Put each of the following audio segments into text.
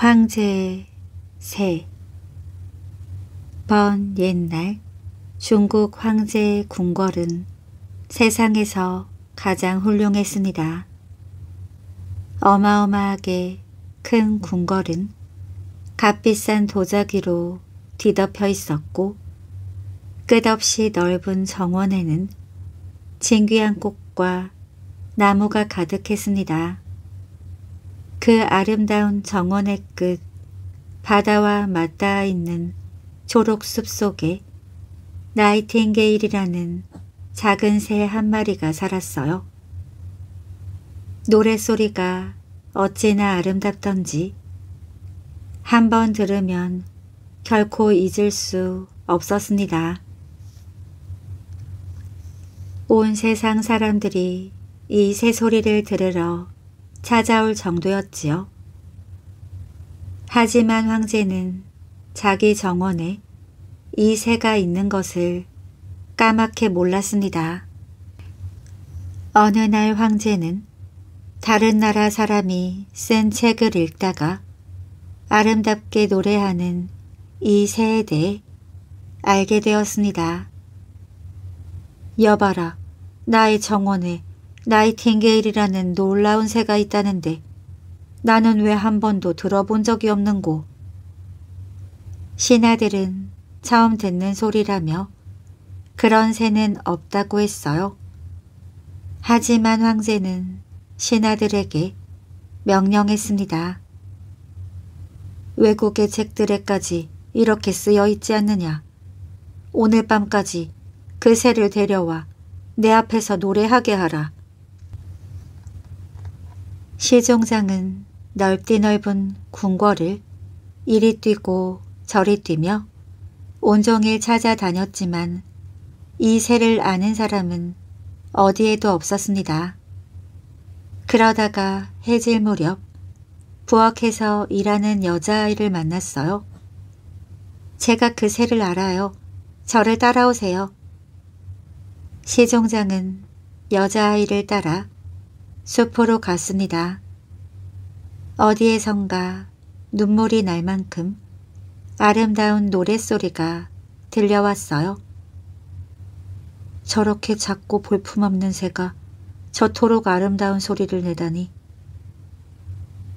황제의 새. 먼 옛날 중국 황제의 궁궐은 세상에서 가장 훌륭했습니다. 어마어마하게 큰 궁궐은 값비싼 도자기로 뒤덮여 있었고 끝없이 넓은 정원에는 진귀한 꽃과 나무가 가득했습니다. 그 아름다운 정원의 끝 바다와 맞닿아 있는 초록숲 속에 나이팅게일이라는 작은 새 한 마리가 살았어요. 노랫소리가 어찌나 아름답던지 한 번 들으면 결코 잊을 수 없었습니다. 온 세상 사람들이 이 새소리를 들으러 찾아올 정도였지요. 하지만 황제는 자기 정원에 이 새가 있는 것을 까맣게 몰랐습니다. 어느 날 황제는 다른 나라 사람이 쓴 책을 읽다가 아름답게 노래하는 이 새에 대해 알게 되었습니다. 여봐라, 나의 정원에 나이팅게일이라는 놀라운 새가 있다는데 나는 왜 한 번도 들어본 적이 없는고. 신하들은 처음 듣는 소리라며 그런 새는 없다고 했어요. 하지만 황제는 신하들에게 명령했습니다. 외국의 책들에까지 이렇게 쓰여 있지 않느냐. 오늘 밤까지 그 새를 데려와 내 앞에서 노래하게 하라. 시종장은 넓디 넓은 궁궐을 이리 뛰고 저리 뛰며 온종일 찾아다녔지만 이 새를 아는 사람은 어디에도 없었습니다. 그러다가 해질 무렵 부엌에서 일하는 여자아이를 만났어요. 제가 그 새를 알아요. 저를 따라오세요. 시종장은 여자아이를 따라 숲으로 갔습니다. 어디에선가 눈물이 날 만큼 아름다운 노랫소리가 들려왔어요. 저렇게 작고 볼품없는 새가 저토록 아름다운 소리를 내다니.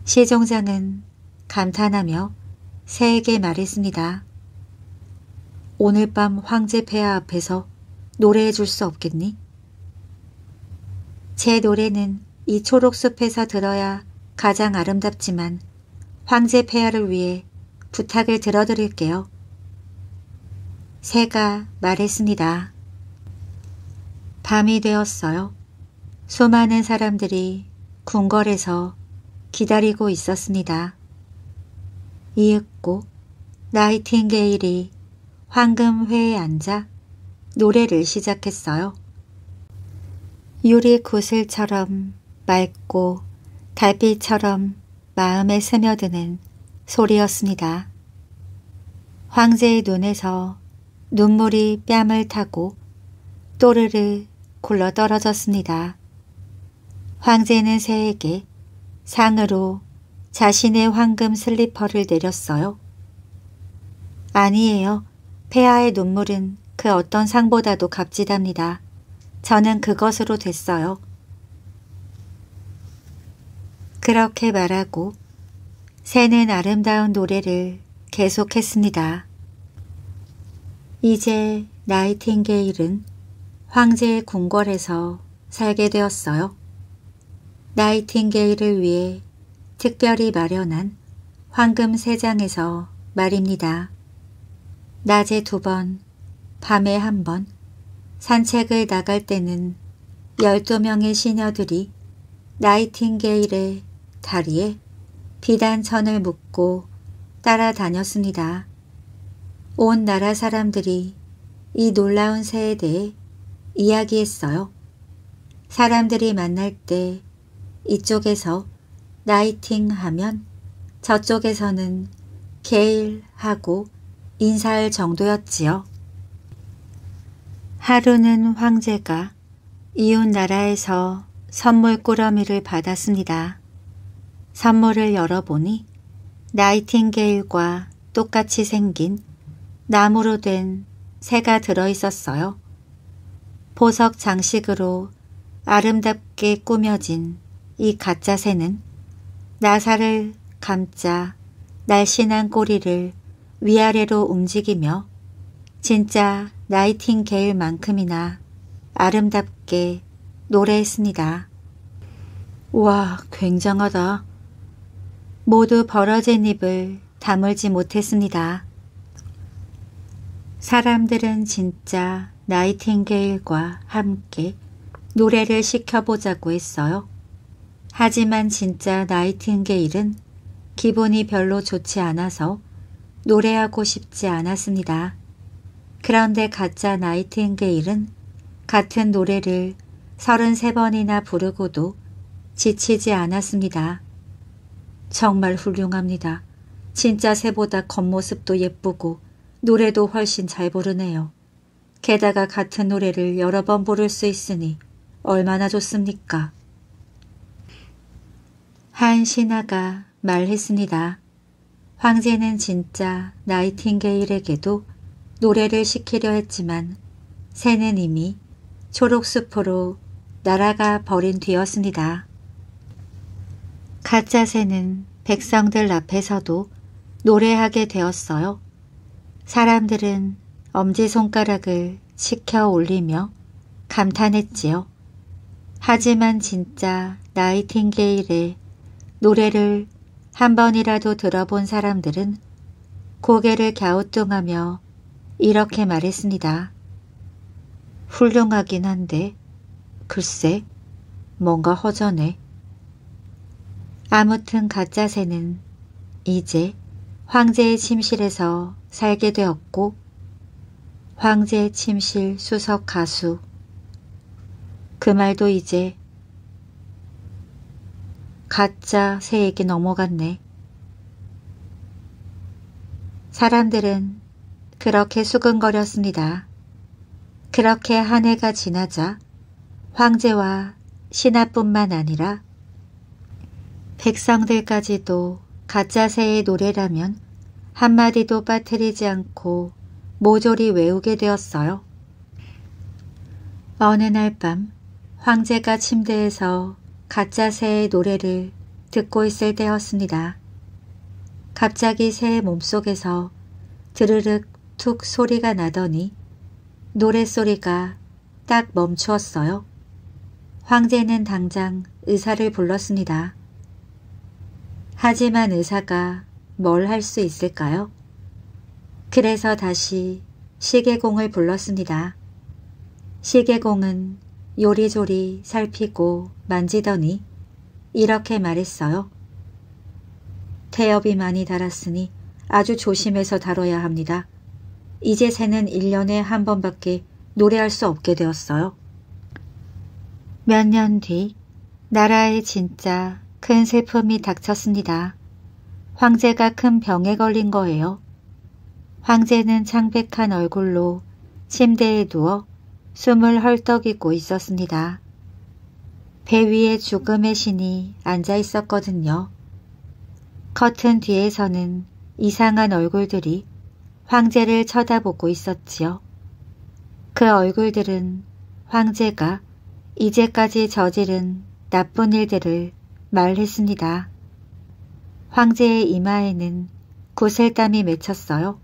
시종장은 감탄하며 새에게 말했습니다. 오늘 밤 황제 폐하 앞에서 노래해 줄 수 없겠니? 제 노래는 이 초록숲에서 들어야 가장 아름답지만 황제 폐하를 위해 부탁을 들어드릴게요. 새가 말했습니다. 밤이 되었어요. 수많은 사람들이 궁궐에서 기다리고 있었습니다. 이윽고 나이팅게일이 황금회에 앉아 노래를 시작했어요. 유리 구슬처럼 맑고 달빛처럼 마음에 스며드는 소리였습니다. 황제의 눈에서 눈물이 뺨을 타고 또르르 굴러 떨어졌습니다. 황제는 새에게 상으로 자신의 황금 슬리퍼를 내렸어요. 아니에요. 폐하의 눈물은 그 어떤 상보다도 값지답니다. 저는 그것으로 됐어요. 그렇게 말하고 새는 아름다운 노래를 계속했습니다. 이제 나이팅게일은 황제의 궁궐에서 살게 되었어요. 나이팅게일을 위해 특별히 마련한 황금 세장에서 말입니다. 낮에 두 번, 밤에 한 번, 산책을 나갈 때는 12명의 시녀들이 나이팅게일의 다리에 비단천을 묶고 따라다녔습니다. 온 나라 사람들이 이 놀라운 새에 대해 이야기했어요. 사람들이 만날 때 이쪽에서 나이팅 하면 저쪽에서는 게일 하고 인사할 정도였지요. 하루는 황제가 이웃 나라에서 선물 꾸러미를 받았습니다. 선물을 열어보니 나이팅게일과 똑같이 생긴 나무로 된 새가 들어있었어요. 보석 장식으로 아름답게 꾸며진 이 가짜 새는 나사를 감자 날씬한 꼬리를 위아래로 움직이며 진짜 나이팅게일만큼이나 아름답게 노래했습니다. 와, 굉장하다. 모두 벌어진 입을 다물지 못했습니다. 사람들은 진짜 나이팅게일과 함께 노래를 시켜보자고 했어요. 하지만 진짜 나이팅게일은 기분이 별로 좋지 않아서 노래하고 싶지 않았습니다. 그런데 가짜 나이팅게일은 같은 노래를 33번이나 부르고도 지치지 않았습니다. 정말 훌륭합니다. 진짜 새보다 겉모습도 예쁘고 노래도 훨씬 잘 부르네요. 게다가 같은 노래를 여러 번 부를 수 있으니 얼마나 좋습니까? 한 신하가 말했습니다. 황제는 진짜 나이팅게일에게도 노래를 시키려 했지만 새는 이미 초록숲으로 날아가 버린 뒤였습니다. 가짜 새는 백성들 앞에서도 노래하게 되었어요. 사람들은 엄지손가락을 치켜 올리며 감탄했지요. 하지만 진짜 나이팅게일의 노래를 한 번이라도 들어본 사람들은 고개를 갸우뚱하며 이렇게 말했습니다. 훌륭하긴 한데 글쎄 뭔가 허전해. 아무튼 가짜 새는 이제 황제의 침실에서 살게 되었고 황제의 침실 수석 가수 그 말도 이제 가짜 새에게 넘어갔네. 사람들은 그렇게 수근거렸습니다. 그렇게 한 해가 지나자 황제와 신하뿐만 아니라 백성들까지도 가짜 새의 노래라면 한마디도 빠뜨리지 않고 모조리 외우게 되었어요. 어느 날 밤 황제가 침대에서 가짜 새의 노래를 듣고 있을 때였습니다. 갑자기 새의 몸속에서 드르륵 툭 소리가 나더니 노랫소리가 딱 멈추었어요. 황제는 당장 의사를 불렀습니다. 하지만 의사가 뭘 할 수 있을까요? 그래서 다시 시계공을 불렀습니다. 시계공은 요리조리 살피고 만지더니 이렇게 말했어요. 태엽이 많이 달았으니 아주 조심해서 다뤄야 합니다. 이제 새는 1년에 한 번밖에 노래할 수 없게 되었어요. 몇 년 뒤 나라에 진짜 큰 슬픔이 닥쳤습니다. 황제가 큰 병에 걸린 거예요. 황제는 창백한 얼굴로 침대에 누워 숨을 헐떡이고 있었습니다. 배 위에 죽음의 신이 앉아 있었거든요. 커튼 뒤에서는 이상한 얼굴들이 황제를 쳐다보고 있었지요. 그 얼굴들은 황제가 이제까지 저지른 나쁜 일들을 말했습니다. 황제의 이마에는 구슬땀이 맺혔어요.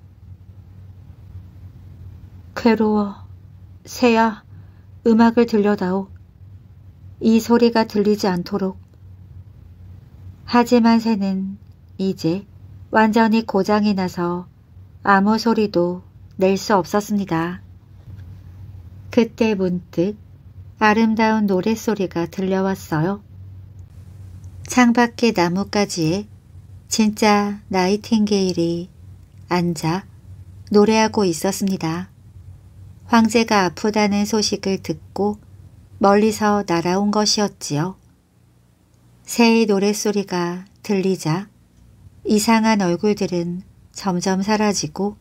괴로워. 새야, 음악을 들려다오. 이 소리가 들리지 않도록. 하지만 새는 이제 완전히 고장이 나서 아무 소리도 낼 수 없었습니다. 그때 문득 아름다운 노랫소리가 들려왔어요. 창밖의 나뭇가지에 진짜 나이팅게일이 앉아 노래하고 있었습니다. 황제가 아프다는 소식을 듣고 멀리서 날아온 것이었지요. 새의 노랫소리가 들리자 이상한 얼굴들은 점점 사라지고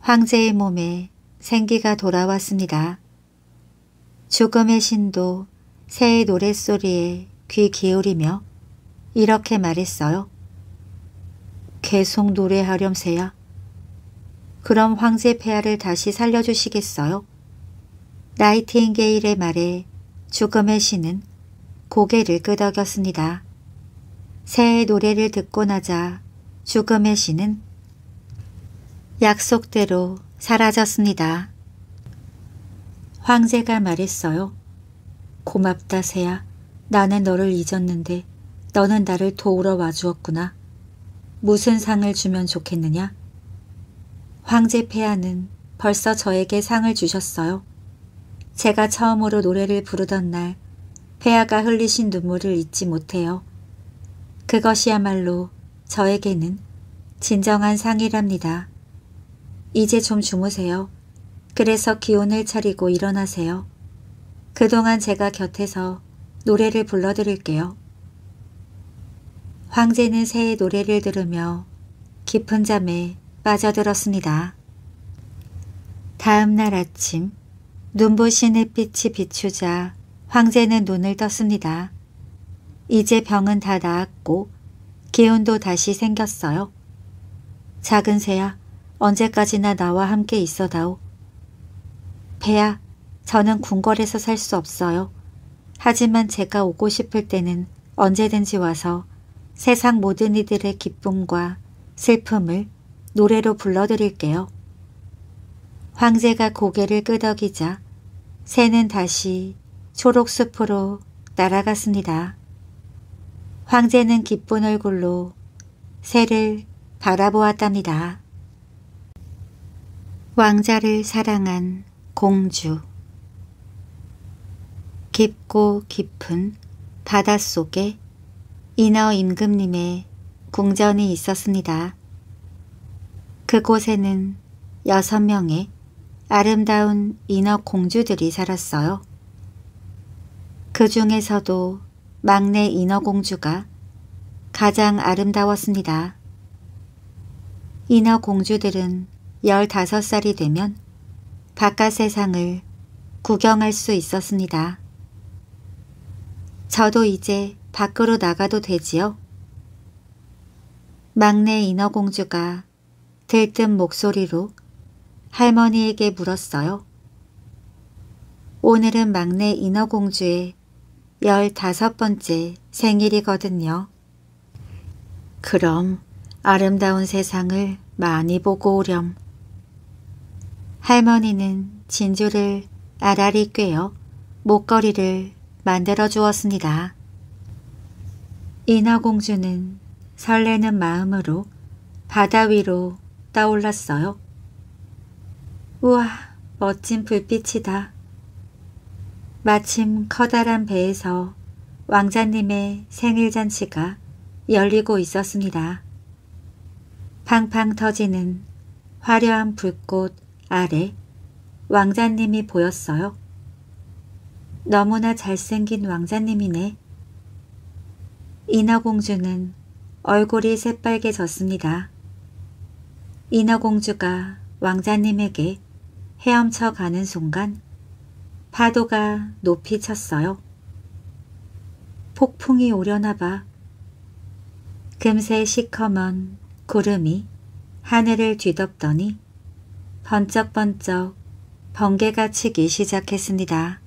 황제의 몸에 생기가 돌아왔습니다. 죽음의 신도 새의 노랫소리에 귀 기울이며 이렇게 말했어요. 계속 노래하렴세야. 그럼 황제 폐하를 다시 살려주시겠어요? 나이팅게일의 말에 죽음의 신은 고개를 끄덕였습니다. 새의 노래를 듣고 나자 죽음의 신은 약속대로 사라졌습니다. 황제가 말했어요. 고맙다 새야. 나는 너를 잊었는데 너는 나를 도우러 와주었구나. 무슨 상을 주면 좋겠느냐? 황제 폐하는 벌써 저에게 상을 주셨어요. 제가 처음으로 노래를 부르던 날 폐하가 흘리신 눈물을 잊지 못해요. 그것이야말로 저에게는 진정한 상이랍니다. 이제 좀 주무세요. 그래서 기운을 차리고 일어나세요. 그동안 제가 곁에서 노래를 불러드릴게요. 황제는 새의 노래를 들으며 깊은 잠에 빠져들었습니다. 다음 날 아침 눈부신 햇빛이 비추자 황제는 눈을 떴습니다. 이제 병은 다 나았고 기운도 다시 생겼어요. 작은 새야 언제까지나 나와 함께 있어다오. 배야 저는 궁궐에서 살 수 없어요. 하지만 제가 오고 싶을 때는 언제든지 와서 세상 모든 이들의 기쁨과 슬픔을 노래로 불러드릴게요. 황제가 고개를 끄덕이자 새는 다시 초록숲으로 날아갔습니다. 황제는 기쁜 얼굴로 새를 바라보았답니다. 왕자를 사랑한 공주 깊고 깊은 바닷속에 인어 임금님의 궁전이 있었습니다. 그곳에는 여섯 명의 아름다운 인어 공주들이 살았어요. 그 중에서도 막내 인어 공주가 가장 아름다웠습니다. 인어 공주들은 15살이 되면 바깥 세상을 구경할 수 있었습니다. 저도 이제 밖으로 나가도 되지요? 막내 인어공주가 들뜬 목소리로 할머니에게 물었어요. 오늘은 막내 인어공주의 열다섯 번째 생일이거든요. 그럼 아름다운 세상을 많이 보고 오렴. 할머니는 진주를 아라리 꿰어 목걸이를 만들어 주었습니다. 인어공주는 설레는 마음으로 바다 위로 떠올랐어요. 우와 멋진 불빛이다. 마침 커다란 배에서 왕자님의 생일잔치가 열리고 있었습니다. 팡팡 터지는 화려한 불꽃 아래 왕자님이 보였어요. 너무나 잘생긴 왕자님이네. 인어공주는 얼굴이 새빨개졌습니다. 인어공주가 왕자님에게 헤엄쳐 가는 순간 파도가 높이 쳤어요. 폭풍이 오려나 봐. 금세 시커먼 구름이 하늘을 뒤덮더니 번쩍번쩍 번개가 치기 시작했습니다.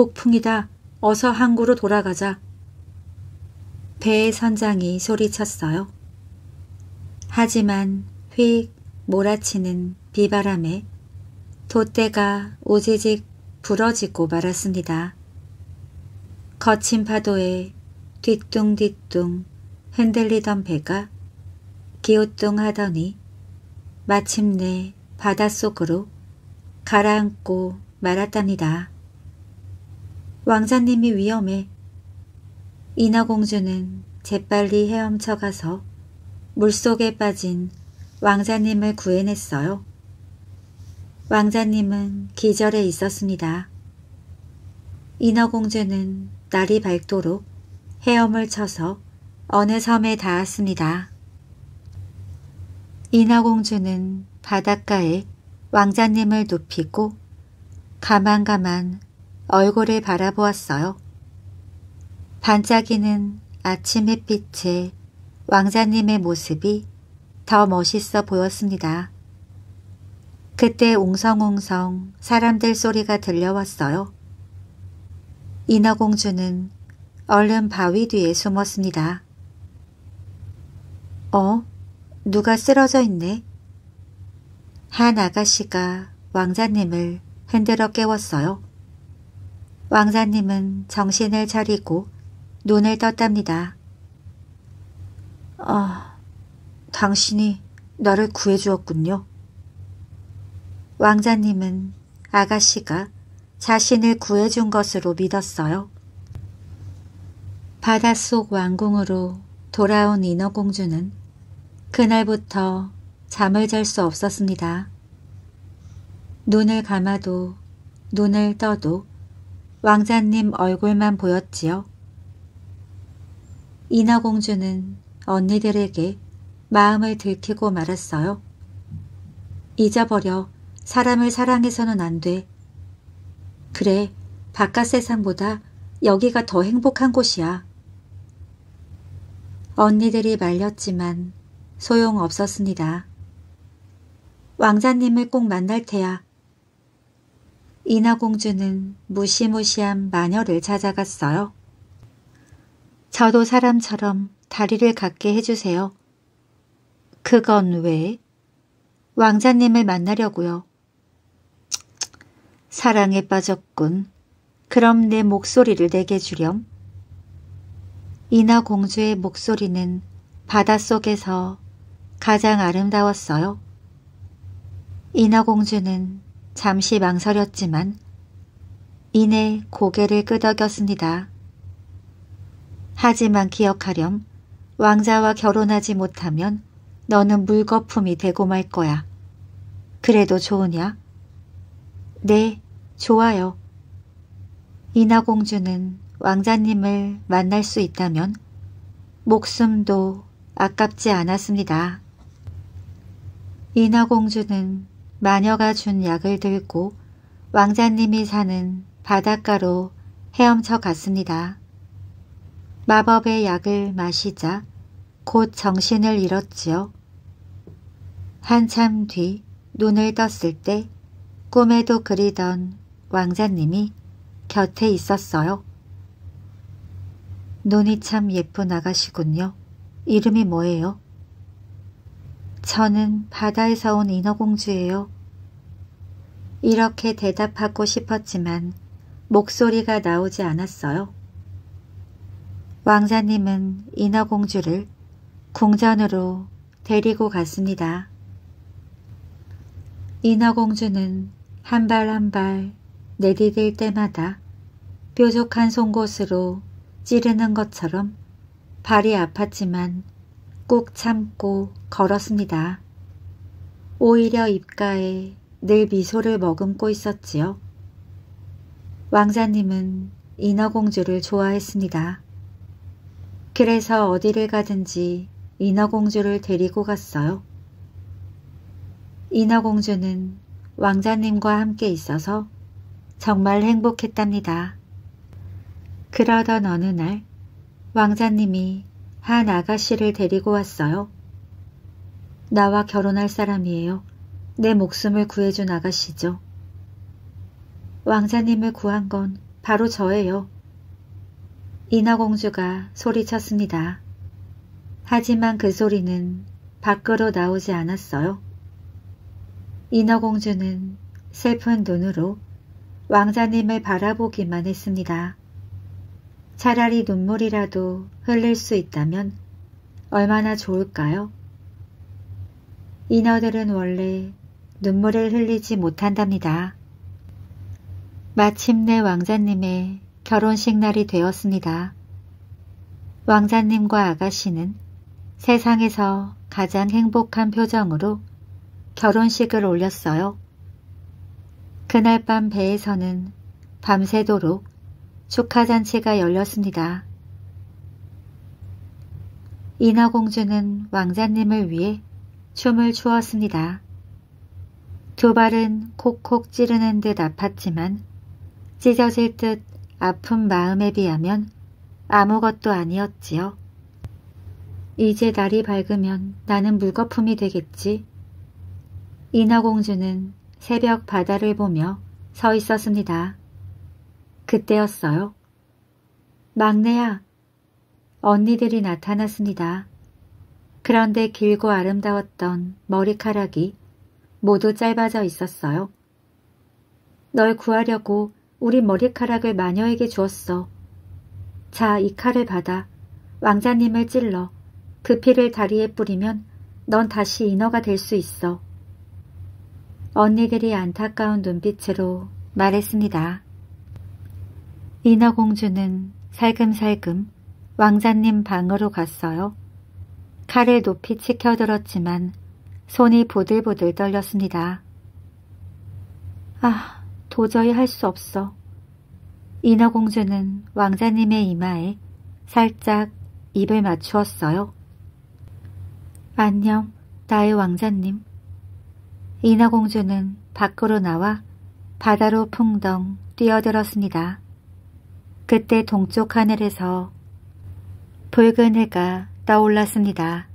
폭풍이다. 어서 항구로 돌아가자. 배의 선장이 소리쳤어요. 하지만 휙 몰아치는 비바람에 돛대가 오지직 부러지고 말았습니다. 거친 파도에 뒤뚱뒤뚱 흔들리던 배가 기우뚱하더니 마침내 바닷속으로 가라앉고 말았답니다. 왕자님이 위험해. 인어공주는 재빨리 헤엄쳐 가서 물속에 빠진 왕자님을 구해냈어요. 왕자님은 기절해 있었습니다. 인어공주는 날이 밝도록 헤엄을 쳐서 어느 섬에 닿았습니다. 인어공주는 바닷가에 왕자님을 눕히고 가만가만 얼굴을 바라보았어요. 반짝이는 아침 햇빛에 왕자님의 모습이 더 멋있어 보였습니다. 그때 웅성웅성 사람들 소리가 들려왔어요. 인어공주는 얼른 바위 뒤에 숨었습니다. 어? 누가 쓰러져 있네? 한 아가씨가 왕자님을 흔들어 깨웠어요. 왕자님은 정신을 차리고 눈을 떴답니다. 아, 당신이 나를 구해주었군요. 왕자님은 아가씨가 자신을 구해준 것으로 믿었어요. 바닷속 왕궁으로 돌아온 인어공주는 그날부터 잠을 잘 수 없었습니다. 눈을 감아도 눈을 떠도 왕자님 얼굴만 보였지요. 인어공주는 언니들에게 마음을 들키고 말았어요. 잊어버려 사람을 사랑해서는 안 돼. 그래 바깥 세상보다 여기가 더 행복한 곳이야. 언니들이 말렸지만 소용없었습니다. 왕자님을 꼭 만날 테야. 인어공주는 무시무시한 마녀를 찾아갔어요. 저도 사람처럼 다리를 갖게 해주세요. 그건 왜? 왕자님을 만나려고요. 사랑에 빠졌군. 그럼 내 목소리를 내게 주렴. 인어공주의 목소리는 바닷속에서 가장 아름다웠어요. 인어공주는 잠시 망설였지만 이내 고개를 끄덕였습니다. 하지만 기억하렴 왕자와 결혼하지 못하면 너는 물거품이 되고 말 거야. 그래도 좋으냐? 네, 좋아요. 인하공주는 왕자님을 만날 수 있다면 목숨도 아깝지 않았습니다. 인하공주는 마녀가 준 약을 들고 왕자님이 사는 바닷가로 헤엄쳐 갔습니다. 마법의 약을 마시자 곧 정신을 잃었지요. 한참 뒤 눈을 떴을 때 꿈에도 그리던 왕자님이 곁에 있었어요. 눈이 참 예쁜 아가씨군요. 이름이 뭐예요? 저는 바다에서 온 인어공주예요. 이렇게 대답하고 싶었지만 목소리가 나오지 않았어요. 왕자님은 인어공주를 궁전으로 데리고 갔습니다. 인어공주는 한 발 한 발 내디딜 때마다 뾰족한 송곳으로 찌르는 것처럼 발이 아팠지만 꾹 참고 걸었습니다. 오히려 입가에 늘 미소를 머금고 있었지요. 왕자님은 인어공주를 좋아했습니다. 그래서 어디를 가든지 인어공주를 데리고 갔어요. 인어공주는 왕자님과 함께 있어서 정말 행복했답니다. 그러던 어느 날 왕자님이 한 아가씨를 데리고 왔어요. 나와 결혼할 사람이에요. 내 목숨을 구해준 아가씨죠. 왕자님을 구한 건 바로 저예요. 인어공주가 소리쳤습니다. 하지만 그 소리는 밖으로 나오지 않았어요. 인어공주는 슬픈 눈으로 왕자님을 바라보기만 했습니다. 차라리 눈물이라도 흘릴 수 있다면 얼마나 좋을까요? 인어들은 원래 눈물을 흘리지 못한답니다. 마침내 왕자님의 결혼식 날이 되었습니다. 왕자님과 아가씨는 세상에서 가장 행복한 표정으로 결혼식을 올렸어요. 그날 밤 배에서는 밤새도록 축하잔치가 열렸습니다. 인어공주는 왕자님을 위해 춤을 추었습니다. 두 발은 콕콕 찌르는 듯 아팠지만 찢어질 듯 아픈 마음에 비하면 아무것도 아니었지요. 이제 날이 밝으면 나는 물거품이 되겠지. 인어공주는 새벽 바다를 보며 서 있었습니다. 그때였어요. 막내야. 언니들이 나타났습니다. 그런데 길고 아름다웠던 머리카락이 모두 짧아져 있었어요. 널 구하려고 우리 머리카락을 마녀에게 주었어. 자, 이 칼을 받아 왕자님을 찔러 그 피를 다리에 뿌리면 넌 다시 인어가 될 수 있어. 언니들이 안타까운 눈빛으로 말했습니다. 인어공주는 살금살금 왕자님 방으로 갔어요. 칼을 높이 치켜들었지만 손이 보들보들 떨렸습니다. 아, 도저히 할 수 없어. 인어공주는 왕자님의 이마에 살짝 입을 맞추었어요. 안녕, 나의 왕자님. 인어공주는 밖으로 나와 바다로 풍덩 뛰어들었습니다. 그때 동쪽 하늘에서 붉은 해가 떠올랐습니다.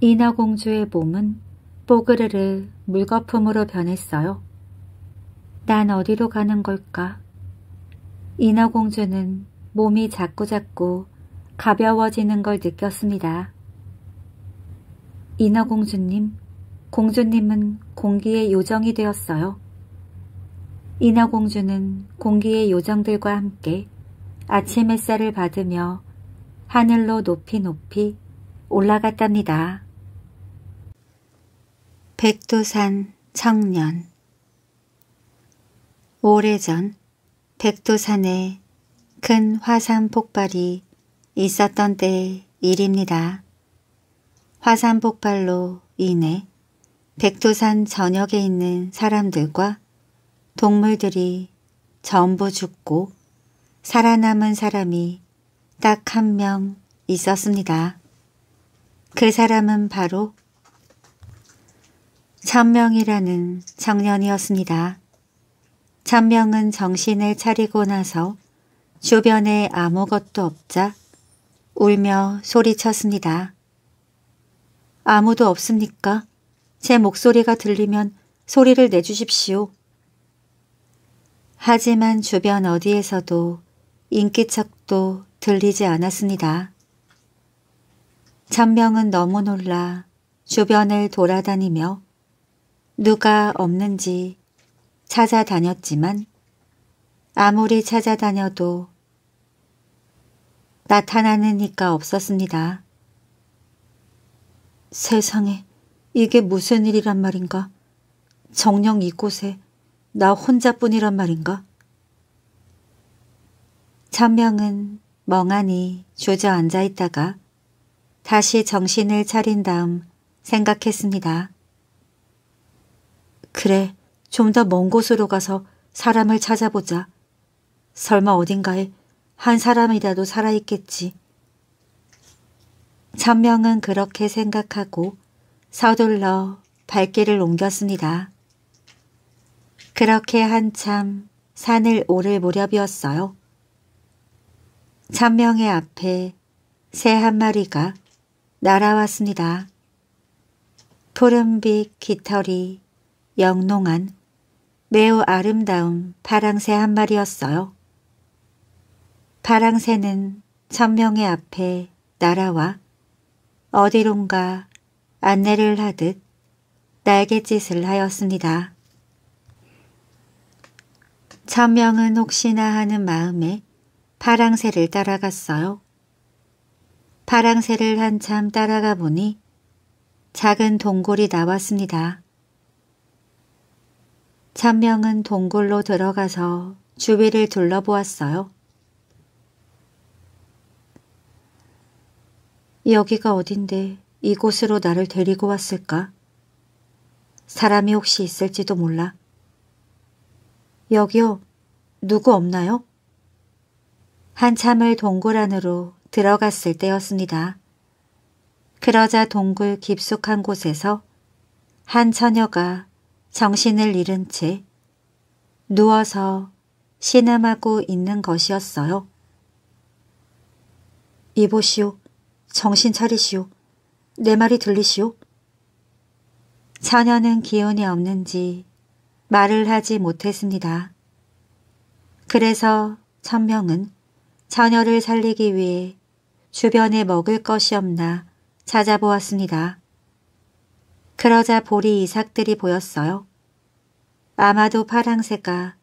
인어공주의 몸은 뽀그르르 물거품으로 변했어요. 난 어디로 가는 걸까? 인어공주는 몸이 자꾸자꾸 가벼워지는 걸 느꼈습니다. 인어공주님, 공주님은 공기의 요정이 되었어요. 인어공주는 공기의 요정들과 함께 아침 햇살을 받으며 하늘로 높이 높이 올라갔답니다. 백두산 청년 오래전 백두산에 큰 화산 폭발이 있었던 때의 일입니다. 화산 폭발로 인해 백두산 전역에 있는 사람들과 동물들이 전부 죽고 살아남은 사람이 딱 한 명 있었습니다. 그 사람은 바로 천명이라는 청년이었습니다. 천명은 정신을 차리고 나서 주변에 아무것도 없자 울며 소리쳤습니다. 아무도 없습니까? 제 목소리가 들리면 소리를 내주십시오. 하지만 주변 어디에서도 인기척도 들리지 않았습니다. 천명은 너무 놀라 주변을 돌아다니며 누가 없는지 찾아다녔지만 아무리 찾아다녀도 나타나는 이가 없었습니다. 세상에 이게 무슨 일이란 말인가? 정녕 이곳에 나 혼자뿐이란 말인가? 천명은 멍하니 주저앉아 있다가 다시 정신을 차린 다음 생각했습니다. 그래, 좀 더 먼 곳으로 가서 사람을 찾아보자. 설마 어딘가에 한 사람이라도 살아있겠지. 천명은 그렇게 생각하고 서둘러 발길을 옮겼습니다. 그렇게 한참 산을 오를 무렵이었어요. 천명의 앞에 새 한 마리가 날아왔습니다. 푸른빛 깃털이 영롱한 매우 아름다운 파랑새 한 마리였어요. 파랑새는 천명의 앞에 날아와 어디론가 안내를 하듯 날갯짓을 하였습니다. 천명은 혹시나 하는 마음에 파랑새를 따라갔어요. 파랑새를 한참 따라가 보니 작은 동굴이 나왔습니다. 천명은 동굴로 들어가서 주위를 둘러보았어요. 여기가 어딘데 이곳으로 나를 데리고 왔을까? 사람이 혹시 있을지도 몰라. 여기요. 누구 없나요? 한참을 동굴 안으로 들어갔을 때였습니다. 그러자 동굴 깊숙한 곳에서 한 처녀가 정신을 잃은 채 누워서 신음하고 있는 것이었어요. 이보시오. 정신 차리시오. 내 말이 들리시오? 처녀는 기운이 없는지 말을 하지 못했습니다. 그래서 천명은 처녀를 살리기 위해 주변에 먹을 것이 없나 찾아보았습니다. 그러자 보리 이삭들이 보였어요. 아마도 파랑새가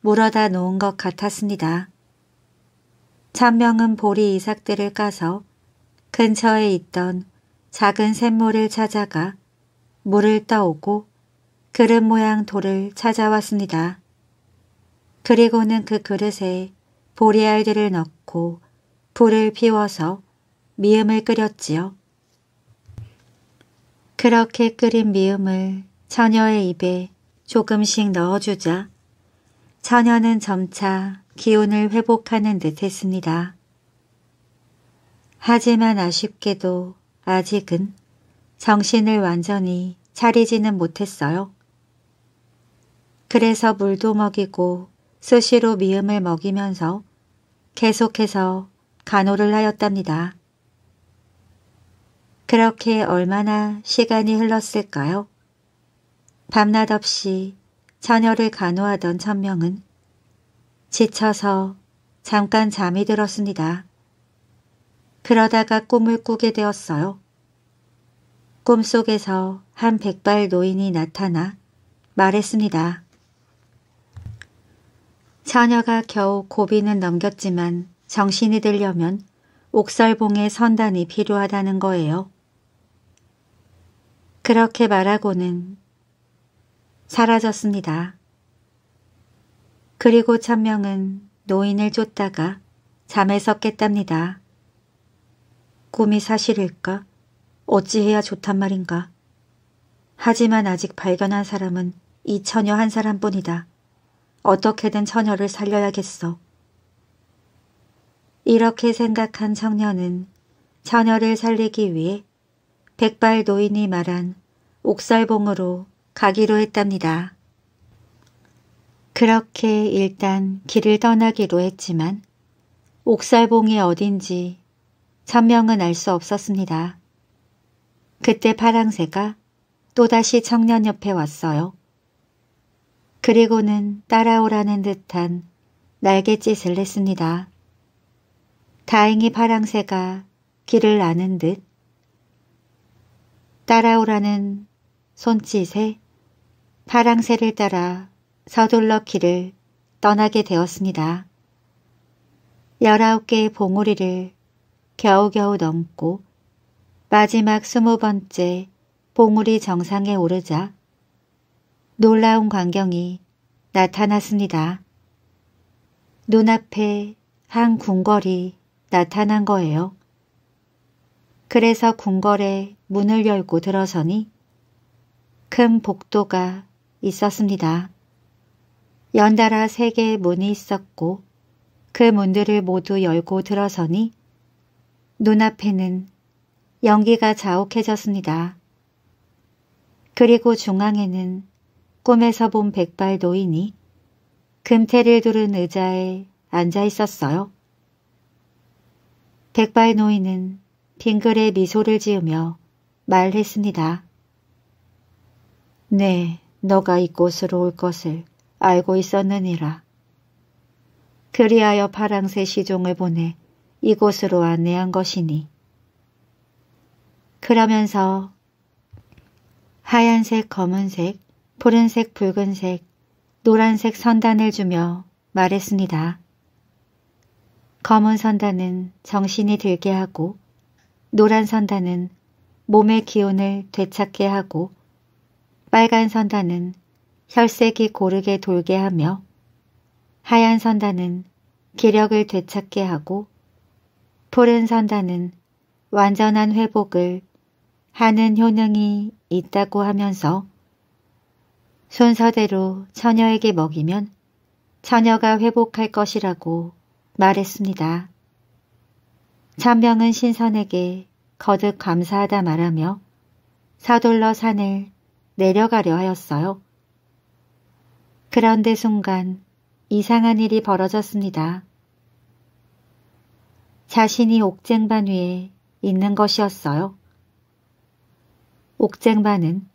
물어다 놓은 것 같았습니다. 천명은 보리 이삭들을 까서 근처에 있던 작은 샘물을 찾아가 물을 떠오고 그릇 모양 돌을 찾아왔습니다. 그리고는 그 그릇에 보리알들을 넣고 불을 피워서 미음을 끓였지요. 그렇게 끓인 미음을 처녀의 입에 조금씩 넣어주자 처녀는 점차 기운을 회복하는 듯 했습니다. 하지만 아쉽게도 아직은 정신을 완전히 차리지는 못했어요. 그래서 물도 먹이고 수시로 미음을 먹이면서 계속해서 간호를 하였답니다. 그렇게 얼마나 시간이 흘렀을까요? 밤낮 없이 처녀를 간호하던 천명은 지쳐서 잠깐 잠이 들었습니다. 그러다가 꿈을 꾸게 되었어요. 꿈속에서 한 백발 노인이 나타나 말했습니다. 처녀가 겨우 고비는 넘겼지만 정신이 들려면 옥설봉의 선단이 필요하다는 거예요. 그렇게 말하고는 사라졌습니다. 그리고 천명은 노인을 쫓다가 잠에서 깼답니다. 꿈이 사실일까? 어찌해야 좋단 말인가? 하지만 아직 발견한 사람은 이 처녀 한 사람뿐이다. 어떻게든 처녀를 살려야겠어. 이렇게 생각한 청년은 처녀를 살리기 위해 백발 노인이 말한 옥살봉으로 가기로 했답니다. 그렇게 일단 길을 떠나기로 했지만 옥살봉이 어딘지 천명은 알 수 없었습니다. 그때 파랑새가 또다시 청년 옆에 왔어요. 그리고는 따라오라는 듯한 날갯짓을 냈습니다. 다행히 파랑새가 길을 아는 듯 따라오라는 손짓에 파랑새를 따라 서둘러 길을 떠나게 되었습니다. 열아홉 개의 봉우리를 겨우겨우 넘고 마지막 스무 번째 봉우리 정상에 오르자 놀라운 광경이 나타났습니다. 눈앞에 한 궁궐이 나타난 거예요. 그래서 궁궐에 문을 열고 들어서니 큰 복도가 있었습니다. 연달아 세 개의 문이 있었고 그 문들을 모두 열고 들어서니 눈앞에는 연기가 자욱해졌습니다. 그리고 중앙에는 꿈에서 본 백발 노인이 금태를 두른 의자에 앉아 있었어요. 백발 노인은 빙글에 미소를 지으며 말했습니다. 네, 너가 이곳으로 올 것을 알고 있었느니라. 그리하여 파랑새 시종을 보내 이곳으로 안내한 것이니. 그러면서 하얀색, 검은색, 푸른색, 붉은색, 노란색 선단을 주며 말했습니다. 검은 선단은 정신이 들게 하고 노란 선단은 몸의 기운을 되찾게 하고 빨간 선단은 혈색이 고르게 돌게 하며 하얀 선단은 기력을 되찾게 하고 푸른 선단은 완전한 회복을 하는 효능이 있다고 하면서 순서대로 처녀에게 먹이면 처녀가 회복할 것이라고 말했습니다. 참병은 신선에게 거듭 감사하다 말하며 서둘러 산을 내려가려 하였어요. 그런데 순간 이상한 일이 벌어졌습니다. 자신이 옥쟁반 위에 있는 것이었어요. 옥쟁반은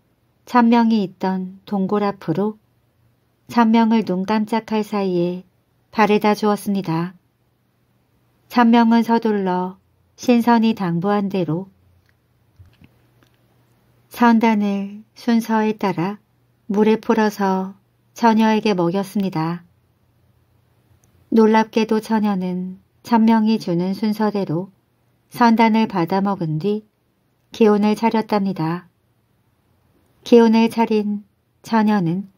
천명이 있던 동굴 앞으로 천명을 눈 깜짝할 사이에 바래다 주었습니다. 천명은 서둘러 신선이 당부한 대로 선단을 순서에 따라 물에 풀어서 처녀에게 먹였습니다. 놀랍게도 처녀는 천명이 주는 순서대로 선단을 받아 먹은 뒤 기운을 차렸답니다. 기운을 차린 처녀는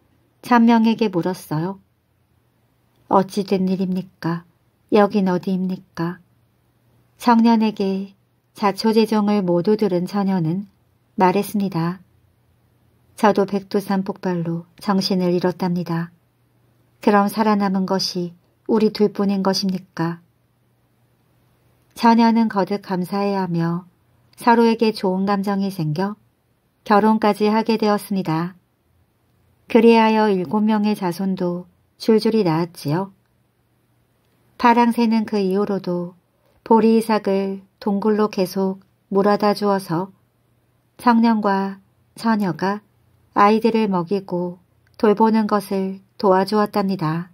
천명에게 물었어요. 어찌 된 일입니까? 여긴 어디입니까? 청년에게 자초지종을 모두 들은 처녀는 말했습니다. 저도 백두산 폭발로 정신을 잃었답니다. 그럼 살아남은 것이 우리 둘뿐인 것입니까? 처녀는 거듭 감사해하며 서로에게 좋은 감정이 생겨 결혼까지 하게 되었습니다. 그리하여 일곱 명의 자손도 줄줄이 낳았지요. 파랑새는 그 이후로도 보리 이삭을 동굴로 계속 물어다 주어서 청년과 처녀가 아이들을 먹이고 돌보는 것을 도와주었답니다.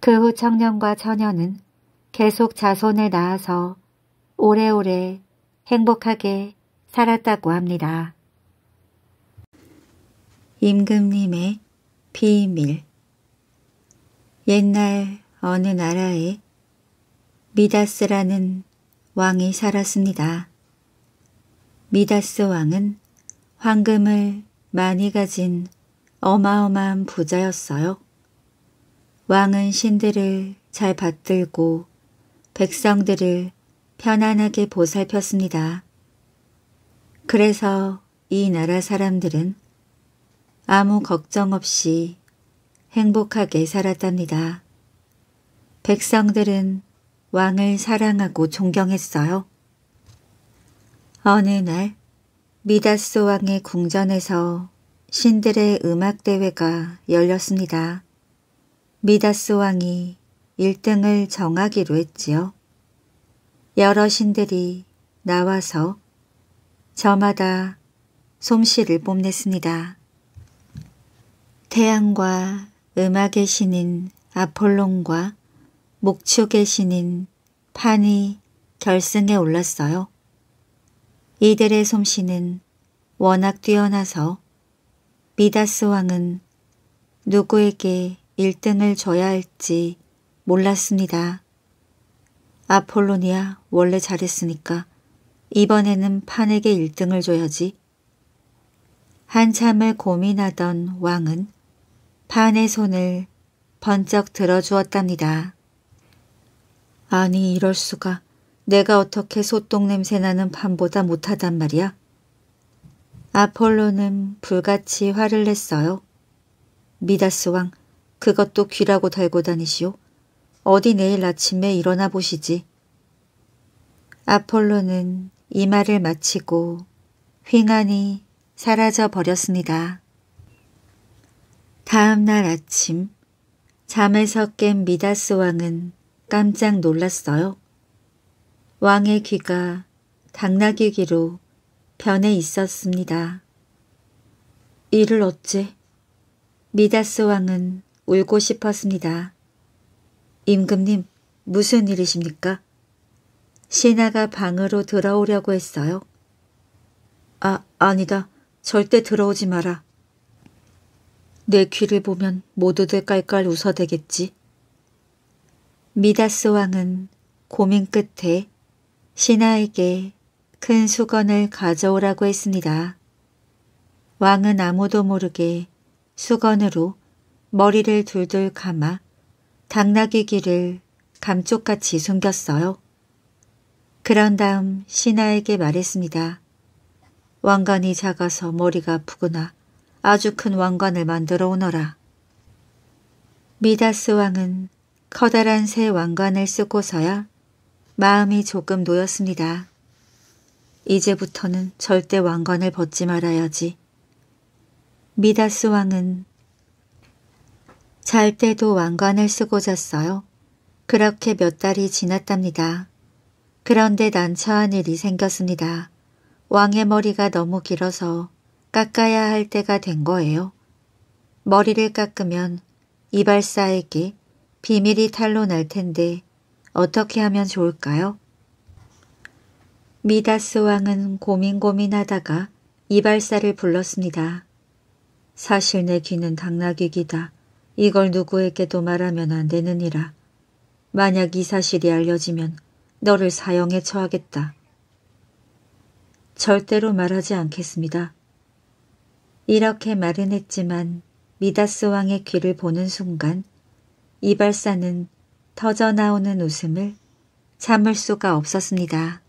그 후 청년과 처녀는 계속 자손을 낳아서 오래오래 행복하게 살았다고 합니다. 임금님의 비밀 옛날 어느 나라에 미다스라는 왕이 살았습니다. 미다스 왕은 황금을 많이 가진 어마어마한 부자였어요. 왕은 신들을 잘 받들고 백성들을 편안하게 보살폈습니다. 그래서 이 나라 사람들은 아무 걱정 없이 행복하게 살았답니다. 백성들은 왕을 사랑하고 존경했어요. 어느 날 미다스 왕의 궁전에서 신들의 음악 대회가 열렸습니다. 미다스 왕이 1등을 정하기로 했지요. 여러 신들이 나와서 저마다 솜씨를 뽐냈습니다. 태양과 음악의 신인 아폴론과 목축의 신인 판이 결승에 올랐어요. 이들의 솜씨는 워낙 뛰어나서 미다스 왕은 누구에게 1등을 줘야 할지 몰랐습니다. 아폴로니아 원래 잘했으니까 이번에는 판에게 1등을 줘야지. 한참을 고민하던 왕은 판의 손을 번쩍 들어주었답니다. 아니 이럴 수가 내가 어떻게 소똥 냄새 나는 판보다 못하단 말이야. 아폴로는 불같이 화를 냈어요. 미다스 왕, 그것도 귀라고 달고 다니시오. 어디 내일 아침에 일어나 보시지. 아폴로는 이 말을 마치고 휑하니 사라져 버렸습니다. 다음 날 아침 잠에서 깬 미다스 왕은 깜짝 놀랐어요. 왕의 귀가 당나귀 귀로 변해 있었습니다. 이를 어째? 미다스 왕은 울고 싶었습니다. 임금님, 무슨 일이십니까? 신하가 방으로 들어오려고 했어요. 아, 아니다. 절대 들어오지 마라. 내 귀를 보면 모두들 깔깔 웃어대겠지. 미다스 왕은 고민 끝에 신하에게 큰 수건을 가져오라고 했습니다. 왕은 아무도 모르게 수건으로 머리를 둘둘 감아 당나귀 귀를 감쪽같이 숨겼어요. 그런 다음 신하에게 말했습니다. 왕관이 작아서 머리가 아프구나. 아주 큰 왕관을 만들어 오너라. 미다스 왕은 커다란 새 왕관을 쓰고서야 마음이 조금 놓였습니다. 이제부터는 절대 왕관을 벗지 말아야지. 미다스 왕은 잘 때도 왕관을 쓰고 잤어요. 그렇게 몇 달이 지났답니다. 그런데 난처한 일이 생겼습니다. 왕의 머리가 너무 길어서 깎아야 할 때가 된 거예요. 머리를 깎으면 이발사에게 비밀이 탄로날 텐데 어떻게 하면 좋을까요? 미다스 왕은 고민 고민하다가 이발사를 불렀습니다. 사실 내 귀는 당나귀기다. 이걸 누구에게도 말하면 안 되느니라. 만약 이 사실이 알려지면 너를 사형에 처하겠다. 절대로 말하지 않겠습니다. 이렇게 말은 했지만 미다스 왕의 귀를 보는 순간 이발사는 터져 나오는 웃음을 참을 수가 없었습니다.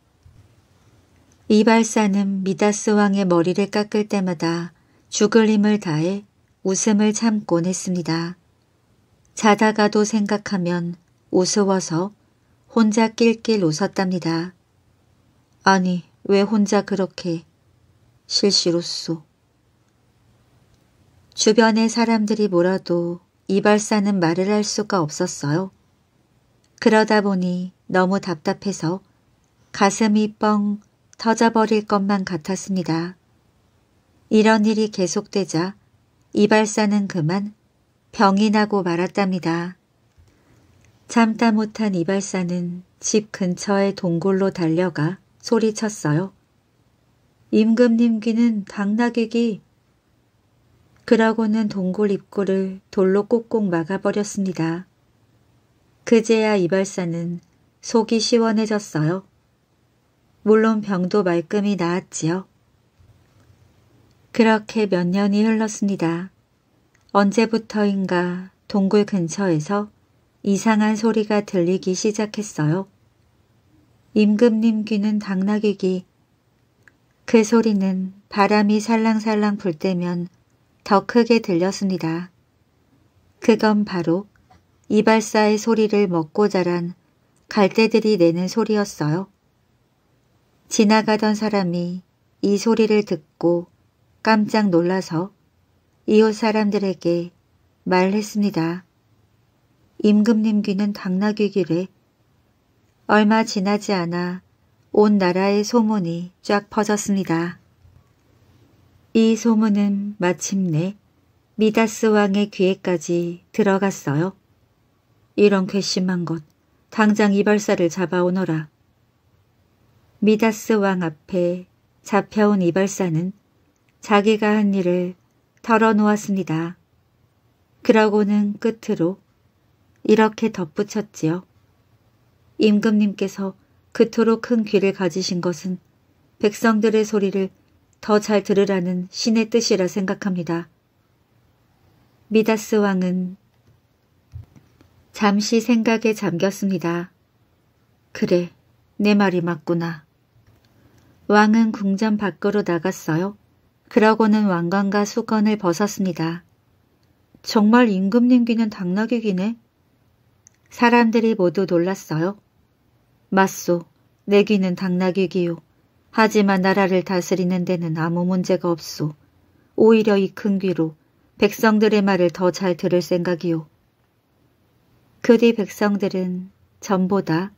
이발사는 미다스 왕의 머리를 깎을 때마다 죽을 힘을 다해 웃음을 참곤 했습니다. 자다가도 생각하면 우스워서 혼자 낄낄 웃었답니다. 아니 왜 혼자 그렇게 실시로쏘. 주변의 사람들이 뭐라도 이발사는 말을 할 수가 없었어요. 그러다 보니 너무 답답해서 가슴이 뻥 터져버릴 것만 같았습니다. 이런 일이 계속되자 이발사는 그만 병이 나고 말았답니다. 참다 못한 이발사는 집 근처의 동굴로 달려가 소리쳤어요. 임금님 귀는 당나귀기. 그러고는 동굴 입구를 돌로 꼭꼭 막아버렸습니다. 그제야 이발사는 속이 시원해졌어요. 물론 병도 말끔히 나았지요. 그렇게 몇 년이 흘렀습니다. 언제부터인가 동굴 근처에서 이상한 소리가 들리기 시작했어요. 임금님 귀는 당나귀기. 그 소리는 바람이 살랑살랑 불 때면 더 크게 들렸습니다. 그건 바로 이발사의 소리를 먹고 자란 갈대들이 내는 소리였어요. 지나가던 사람이 이 소리를 듣고 깜짝 놀라서 이웃 사람들에게 말했습니다. 임금님 귀는 당나귀기래. 얼마 지나지 않아 온 나라의 소문이 쫙 퍼졌습니다. 이 소문은 마침내 미다스 왕의 귀에까지 들어갔어요. 이런 괘씸한 것, 당장 이발사를 잡아오너라. 미다스 왕 앞에 잡혀온 이발사는 자기가 한 일을 털어놓았습니다. 그러고는 끝으로 이렇게 덧붙였지요. 임금님께서 그토록 큰 귀를 가지신 것은 백성들의 소리를 더 잘 들으라는 신의 뜻이라 생각합니다. 미다스 왕은 잠시 생각에 잠겼습니다. 그래, 내 말이 맞구나. 왕은 궁전 밖으로 나갔어요. 그러고는 왕관과 수건을 벗었습니다. 정말 임금님 귀는 당나귀 귀네. 사람들이 모두 놀랐어요. 맞소, 내 귀는 당나귀 귀요. 하지만 나라를 다스리는 데는 아무 문제가 없소. 오히려 이 큰 귀로 백성들의 말을 더 잘 들을 생각이요. 그 뒤 백성들은 전보다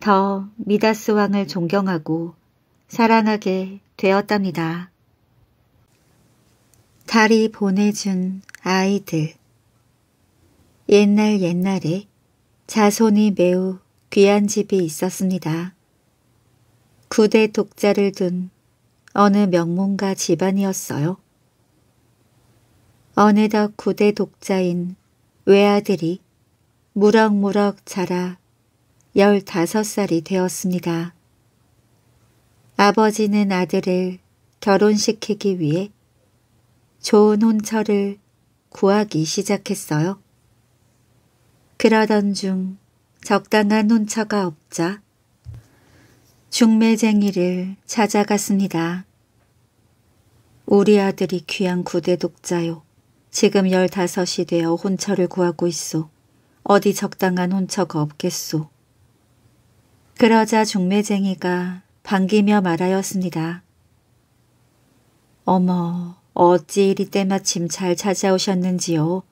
더 미다스 왕을 존경하고 사랑하게 되었답니다. 달이 보내준 아이들 옛날 옛날에 자손이 매우 귀한 집이 있었습니다. 구대 독자를 둔 어느 명문가 집안이었어요. 어느덧 구대 독자인 외아들이 무럭무럭 자라 15살이 되었습니다. 아버지는 아들을 결혼시키기 위해 좋은 혼처를 구하기 시작했어요. 그러던 중 적당한 혼처가 없자 중매쟁이를 찾아갔습니다. 우리 아들이 귀한 구대 독자요. 지금 열다섯이 되어 혼처를 구하고 있소. 어디 적당한 혼처가 없겠소. 그러자 중매쟁이가 반기며 말하였습니다. 어머, 어찌 이리 때마침 잘 찾아오셨는지요.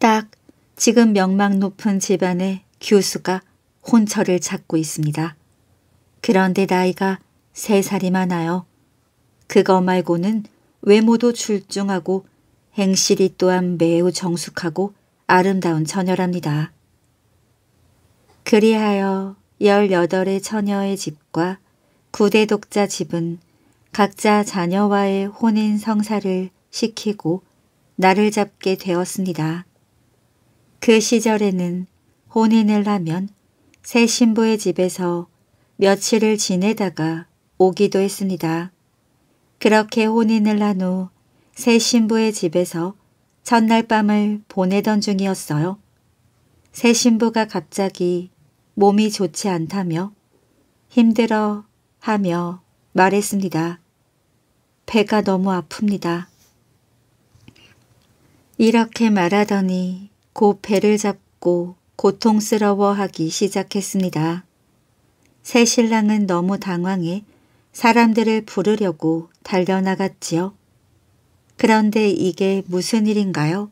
딱 지금 명망 높은 집안의 교수가 혼처를 찾고 있습니다. 그런데 나이가 세 살이 많아요. 그거 말고는 외모도 출중하고 행실이 또한 매우 정숙하고 아름다운 처녀랍니다. 그리하여 열여덟의 처녀의 집과 구대 독자 집은 각자 자녀와의 혼인 성사를 시키고 나를 잡게 되었습니다. 그 시절에는 혼인을 하면 새 신부의 집에서 며칠을 지내다가 오기도 했습니다. 그렇게 혼인을 한 후 새 신부의 집에서 첫날 밤을 보내던 중이었어요. 새 신부가 갑자기 몸이 좋지 않다며 힘들어 하며 말했습니다. 배가 너무 아픕니다. 이렇게 말하더니 곧 배를 잡고 고통스러워하기 시작했습니다. 새 신랑은 너무 당황해 사람들을 부르려고 달려나갔지요. 그런데 이게 무슨 일인가요?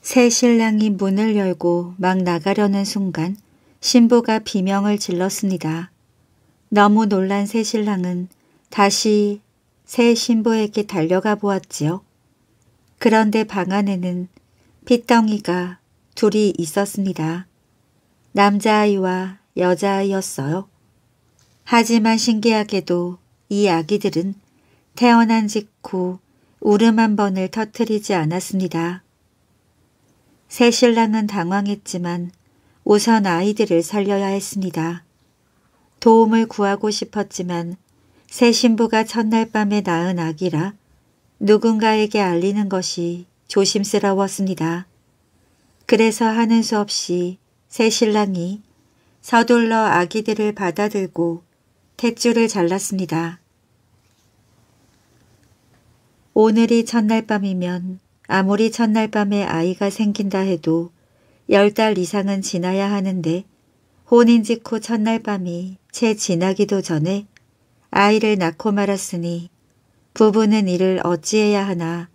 새 신랑이 문을 열고 막 나가려는 순간 신부가 비명을 질렀습니다. 너무 놀란 새 신랑은 다시 새 신부에게 달려가 보았지요. 그런데 방 안에는 핏덩이가 둘이 있었습니다. 남자아이와 여자아이였어요. 하지만 신기하게도 이 아기들은 태어난 직후 울음 한 번을 터뜨리지 않았습니다. 새 신랑은 당황했지만 우선 아이들을 살려야 했습니다. 도움을 구하고 싶었지만 새 신부가 첫날 밤에 낳은 아기라 누군가에게 알리는 것이 조심스러웠습니다. 그래서 하는 수 없이 새 신랑이 서둘러 아기들을 받아들고 탯줄을 잘랐습니다. 오늘이 첫날 밤이면 아무리 첫날 밤에 아이가 생긴다 해도 열달 이상은 지나야 하는데 혼인 직후 첫날 밤이 채 지나기도 전에 아이를 낳고 말았으니 부부는 이를 어찌해야 하나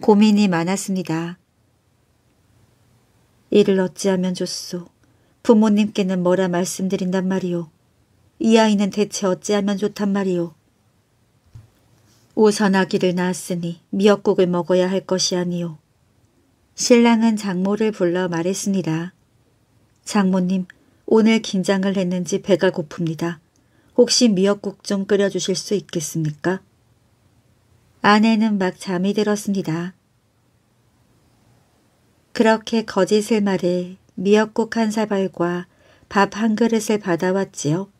고민이 많았습니다. 이를 어찌하면 좋소. 부모님께는 뭐라 말씀드린단 말이오. 이 아이는 대체 어찌하면 좋단 말이오. 우선 아기를 낳았으니 미역국을 먹어야 할 것이 아니오. 신랑은 장모를 불러 말했습니다. 장모님, 오늘 긴장을 했는지 배가 고픕니다. 혹시 미역국 좀 끓여주실 수 있겠습니까? 아내는 막 잠이 들었습니다. 그렇게 거짓을 말해 미역국 한 사발과 밥 한 그릇을 받아왔지요.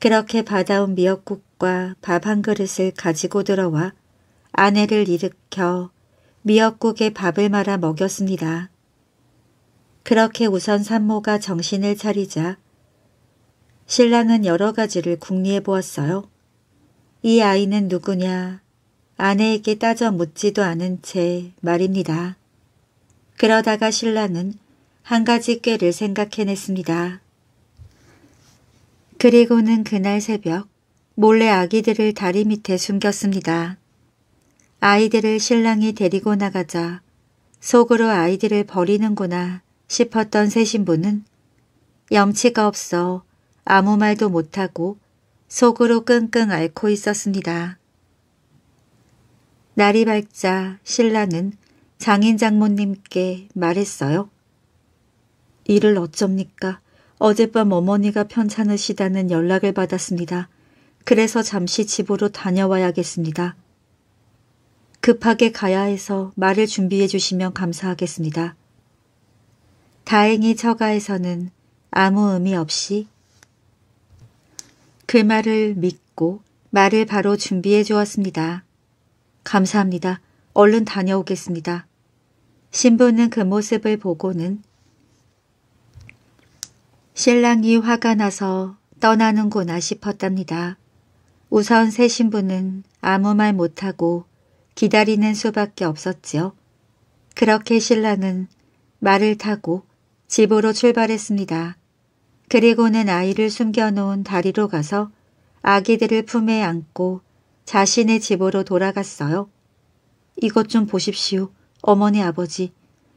그렇게 받아온 미역국과 밥 한 그릇을 가지고 들어와 아내를 일으켜 미역국에 밥을 말아 먹였습니다. 그렇게 우선 산모가 정신을 차리자 신랑은 여러 가지를 궁리해 보았어요. 이 아이는 누구냐 아내에게 따져 묻지도 않은 채 말입니다. 그러다가 신랑은 한 가지 꾀를 생각해냈습니다. 그리고는 그날 새벽 몰래 아기들을 다리 밑에 숨겼습니다. 아이들을 신랑이 데리고 나가자 속으로 아이들을 버리는구나 싶었던 새 신부는 염치가 없어 아무 말도 못하고 속으로 끙끙 앓고 있었습니다. 날이 밝자 신랑은 장인 장모님께 말했어요. 이를 어쩝니까? 어젯밤 어머니가 편찮으시다는 연락을 받았습니다. 그래서 잠시 집으로 다녀와야겠습니다. 급하게 가야 해서 말을 준비해 주시면 감사하겠습니다. 다행히 처가에서는 아무 의미 없이 그 말을 믿고 말을 바로 준비해 주었습니다. 감사합니다. 얼른 다녀오겠습니다. 신부는 그 모습을 보고는 신랑이 화가 나서 떠나는구나 싶었답니다. 우선 새 신부는 아무 말 못하고 기다리는 수밖에 없었지요. 그렇게 신랑은 말을 타고 집으로 출발했습니다. 그리고는 아이를 숨겨놓은 다리로 가서 아기들을 품에 안고 자신의 집으로 돌아갔어요. 이것 좀 보십시오. 어머니 아버지,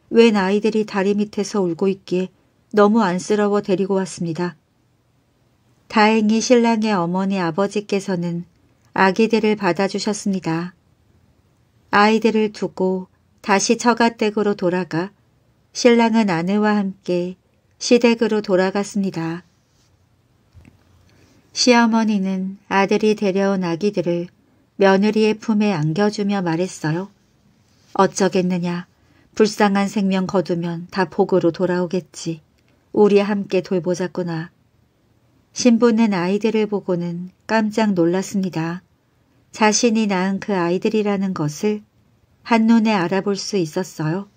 웬 아이들이 다리 밑에서 울고 있기에 너무 안쓰러워 데리고 왔습니다. 다행히 신랑의 어머니 아버지께서는 아기들을 받아주셨습니다. 아이들을 두고 다시 처가댁으로 돌아가 신랑은 아내와 함께 시댁으로 돌아갔습니다. 시어머니는 아들이 데려온 아기들을 며느리의 품에 안겨주며 말했어요. 어쩌겠느냐. 불쌍한 생명 거두면 다 복으로 돌아오겠지. 우리 함께 돌보자꾸나. 신부는 아이들을 보고는 깜짝 놀랐습니다. 자신이 낳은 그 아이들이라는 것을 한눈에 알아볼 수 있었어요.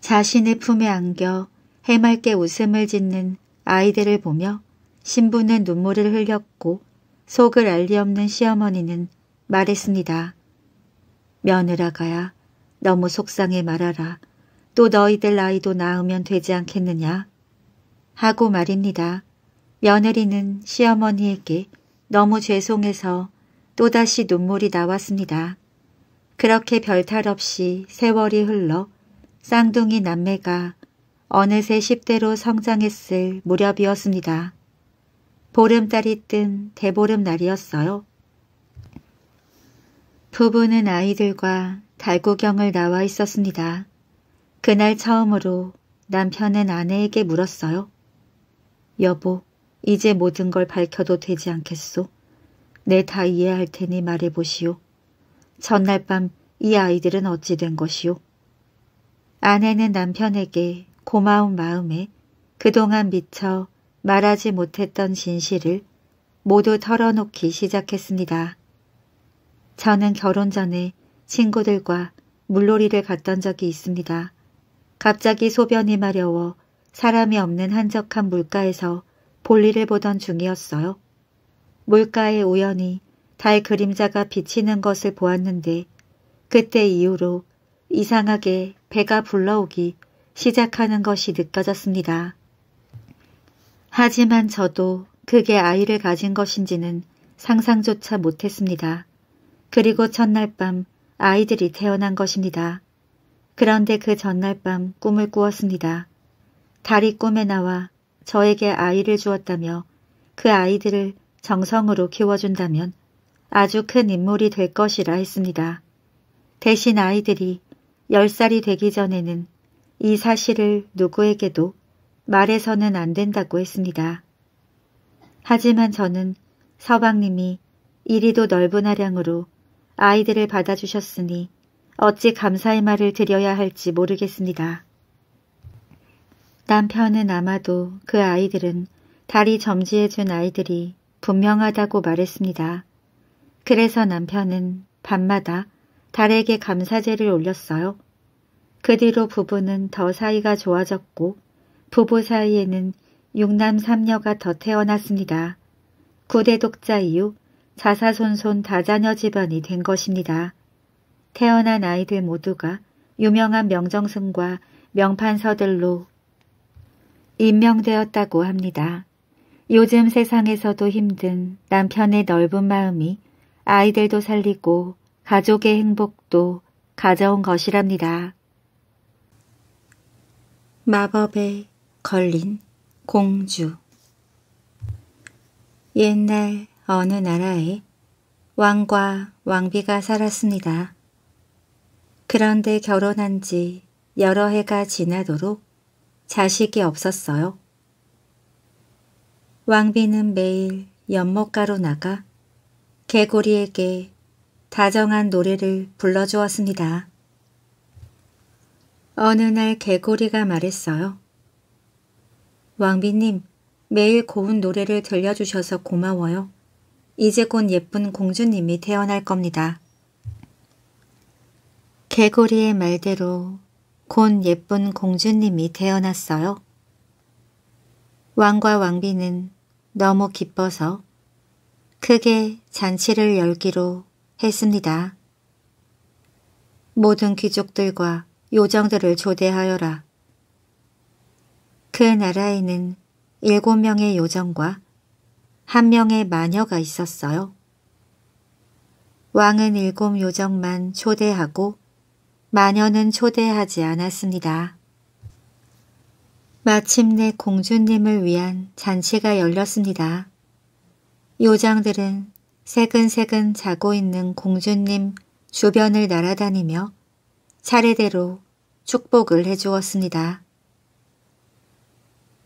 자신의 품에 안겨 해맑게 웃음을 짓는 아이들을 보며 신부는 눈물을 흘렸고 속을 알리 없는 시어머니는 말했습니다. 며느라가야 너무 속상해 말아라. 또 너희들 아이도 낳으면 되지 않겠느냐. 하고 말입니다. 며느리는 시어머니에게 너무 죄송해서 또다시 눈물이 나왔습니다. 그렇게 별탈 없이 세월이 흘러 쌍둥이 남매가 어느새 10대로 성장했을 무렵이었습니다. 보름달이 뜬 대보름 날이었어요. 부부는 아이들과 달구경을 나와 있었습니다. 그날 처음으로 남편은 아내에게 물었어요. 여보, 이제 모든 걸 밝혀도 되지 않겠소? 내 다 이해할 테니 말해보시오. 전날 밤 이 아이들은 어찌 된 것이오? 아내는 남편에게 고마운 마음에 그동안 미처 말하지 못했던 진실을 모두 털어놓기 시작했습니다. 저는 결혼 전에 친구들과 물놀이를 갔던 적이 있습니다. 갑자기 소변이 마려워 사람이 없는 한적한 물가에서 볼일을 보던 중이었어요. 물가에 우연히 달 그림자가 비치는 것을 보았는데 그때 이후로 이상하게 배가 불러오기 시작하는 것이 느껴졌습니다. 하지만 저도 그게 아이를 가진 것인지는 상상조차 못했습니다. 그리고 첫날 밤 아이들이 태어난 것입니다. 그런데 그 전날 밤 꿈을 꾸었습니다. 달이 꿈에 나와 저에게 아이를 주었다며 그 아이들을 정성으로 키워준다면 아주 큰 인물이 될 것이라 했습니다. 대신 아이들이 10살이 되기 전에는 이 사실을 누구에게도 말해서는 안 된다고 했습니다. 하지만 저는 서방님이 이리도 넓은 아량으로 아이들을 받아주셨으니 어찌 감사의 말을 드려야 할지 모르겠습니다. 남편은 아마도 그 아이들은 달이 점지해준 아이들이 분명하다고 말했습니다. 그래서 남편은 밤마다 달에게 감사제를 올렸어요. 그 뒤로 부부는 더 사이가 좋아졌고 부부 사이에는 육남 삼녀가 더 태어났습니다. 구대 독자 이후 자사손손 다자녀 집안이 된 것입니다. 태어난 아이들 모두가 유명한 명정승과 명판서들로 임명되었다고 합니다. 요즘 세상에서도 힘든 남편의 넓은 마음이 아이들도 살리고 가족의 행복도 가져온 것이랍니다. 마법에 걸린 공주 옛날 어느 나라에 왕과 왕비가 살았습니다. 그런데 결혼한 지 여러 해가 지나도록 자식이 없었어요. 왕비는 매일 연못가로 나가 개구리에게 다정한 노래를 불러주었습니다. 어느 날 개구리가 말했어요. 왕비님, 매일 고운 노래를 들려주셔서 고마워요. 이제 곧 예쁜 공주님이 태어날 겁니다. 개구리의 말대로 곧 예쁜 공주님이 태어났어요. 왕과 왕비는 너무 기뻐서 크게 잔치를 열기로 했습니다. 모든 귀족들과 요정들을 초대하여라. 그 나라에는 일곱 명의 요정과 한 명의 마녀가 있었어요. 왕은 일곱 요정만 초대하고 마녀는 초대하지 않았습니다. 마침내 공주님을 위한 잔치가 열렸습니다. 요정들은 새근새근 자고 있는 공주님 주변을 날아다니며 차례대로 축복을 해주었습니다.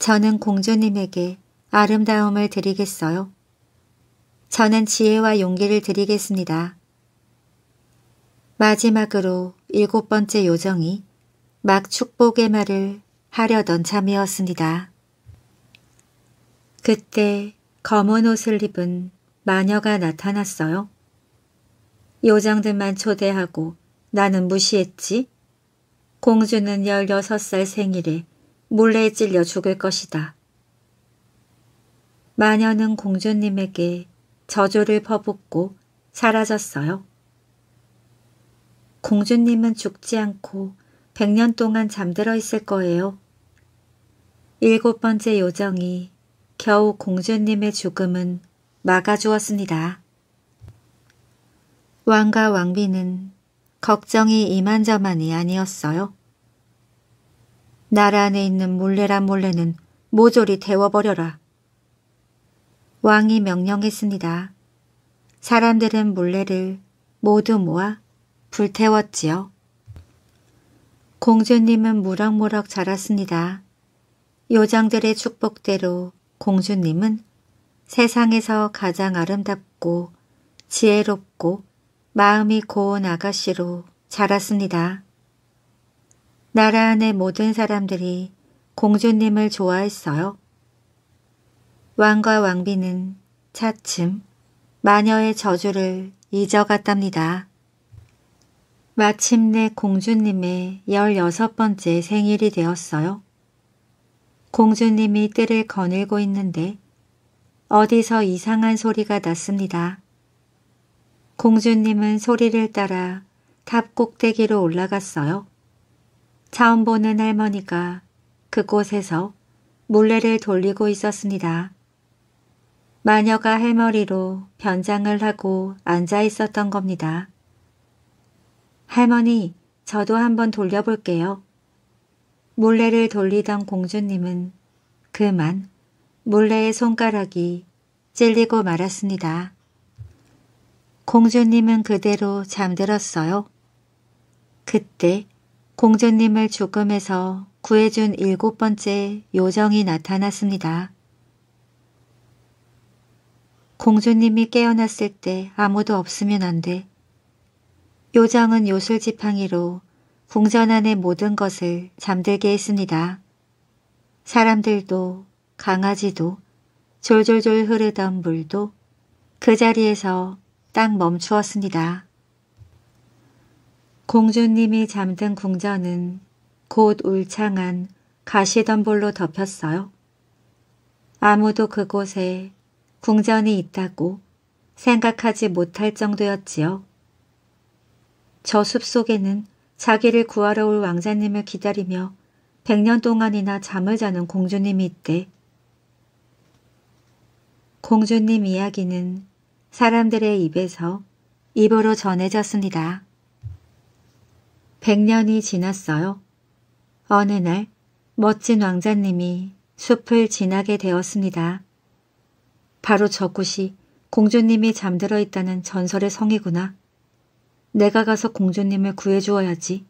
저는 공주님에게 아름다움을 드리겠어요. 저는 지혜와 용기를 드리겠습니다. 마지막으로 일곱 번째 요정이 막 축복의 말을 하려던 참이었습니다. 그때 검은 옷을 입은 마녀가 나타났어요. 요정들만 초대하고 나는 무시했지? 공주는 16살 생일에 몰래 찔려 죽을 것이다. 마녀는 공주님에게 저주를 퍼붓고 사라졌어요. 공주님은 죽지 않고 100년 동안 잠들어 있을 거예요. 일곱 번째 요정이 겨우 공주님의 죽음은 막아주었습니다. 왕과 왕비는 걱정이 이만저만이 아니었어요. 나라 안에 있는 몰래란 몰래는 모조리 태워버려라. 왕이 명령했습니다. 사람들은 몰래를 모두 모아 불태웠지요. 공주님은 무럭무럭 자랐습니다. 요정들의 축복대로 공주님은 세상에서 가장 아름답고 지혜롭고 마음이 고운 아가씨로 자랐습니다. 나라 안의 모든 사람들이 공주님을 좋아했어요. 왕과 왕비는 차츰 마녀의 저주를 잊어갔답니다. 마침내 공주님의 16번째 생일이 되었어요. 공주님이 뜰을 거닐고 있는데 어디서 이상한 소리가 났습니다. 공주님은 소리를 따라 탑 꼭대기로 올라갔어요. 처음 보는 할머니가 그곳에서 물레를 돌리고 있었습니다. 마녀가 할머니로 변장을 하고 앉아 있었던 겁니다. 할머니, 저도 한번 돌려볼게요. 물레를 돌리던 공주님은 그만 물레의 손가락이 찔리고 말았습니다. 공주님은 그대로 잠들었어요. 그때 공주님을 죽음에서 구해준 일곱 번째 요정이 나타났습니다. 공주님이 깨어났을 때 아무도 없으면 안 돼. 요정은 요술지팡이로 궁전 안의 모든 것을 잠들게 했습니다. 사람들도 강아지도 졸졸졸 흐르던 물도 그 자리에서 딱 멈추었습니다. 공주님이 잠든 궁전은 곧 울창한 가시덤불로 덮였어요. 아무도 그곳에 궁전이 있다고 생각하지 못할 정도였지요. 저 숲 속에는 자기를 구하러 올 왕자님을 기다리며 백년 동안이나 잠을 자는 공주님이 있대. 공주님 이야기는 사람들의 입에서 입으로 전해졌습니다. 백년이 지났어요. 어느 날 멋진 왕자님이 숲을 지나게 되었습니다. 바로 저곳이 공주님이 잠들어 있다는 전설의 성이구나. 내가 가서 공주님을 구해주어야지.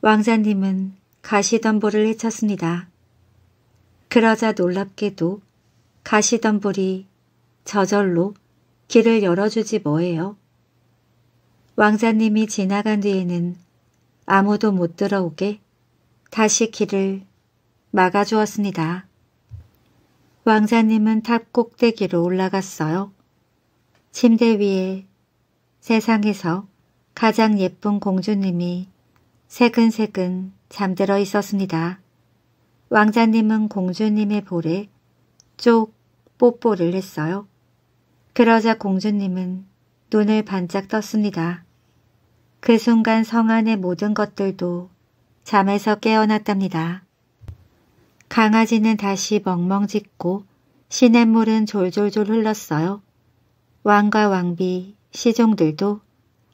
왕자님은 가시덤불을 헤쳤습니다. 그러자 놀랍게도 가시덤불이 저절로 길을 열어주지 뭐예요. 왕자님이 지나간 뒤에는 아무도 못 들어오게 다시 길을 막아주었습니다. 왕자님은 탑 꼭대기로 올라갔어요. 침대 위에 세상에서 가장 예쁜 공주님이 새근새근 잠들어 있었습니다. 왕자님은 공주님의 볼에 쪽 뽀뽀를 했어요. 그러자 공주님은 눈을 반짝 떴습니다. 그 순간 성 안의 모든 것들도 잠에서 깨어났답니다. 강아지는 다시 멍멍 짖고 시냇물은 졸졸졸 흘렀어요. 왕과 왕비, 시종들도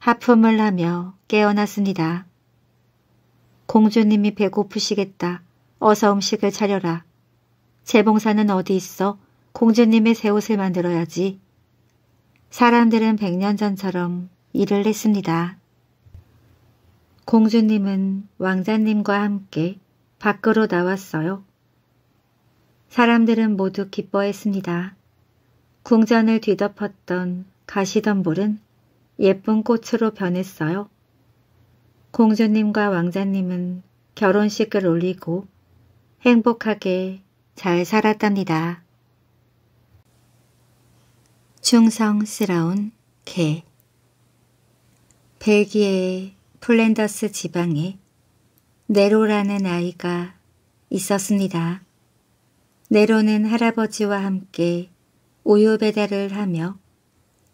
하품을 하며 깨어났습니다. 공주님이 배고프시겠다. 어서 음식을 차려라. 재봉사는 어디 있어? 공주님의 새 옷을 만들어야지. 사람들은 백년 전처럼 일을 했습니다. 공주님은 왕자님과 함께 밖으로 나왔어요. 사람들은 모두 기뻐했습니다. 궁전을 뒤덮었던 가시덤불은 예쁜 꽃으로 변했어요. 공주님과 왕자님은 결혼식을 올리고 행복하게 잘 살았답니다. 충성스러운 개 벨기에의 플랜더스 지방에 네로라는 아이가 있었습니다. 네로는 할아버지와 함께 우유 배달을 하며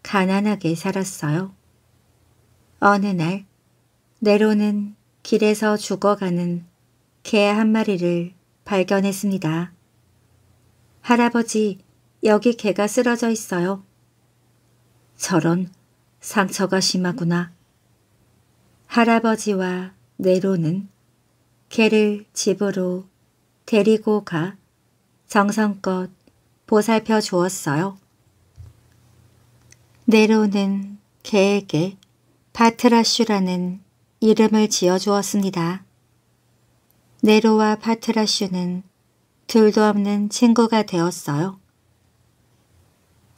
가난하게 살았어요. 어느 날 네로는 길에서 죽어가는 개 한 마리를 발견했습니다. 할아버지, 여기 개가 쓰러져 있어요. 저런 상처가 심하구나. 할아버지와 네로는 개를 집으로 데리고 가 정성껏 보살펴 주었어요. 네로는 개에게 파트라슈라는 이름을 지어주었습니다. 네로와 파트라슈는 둘도 없는 친구가 되었어요.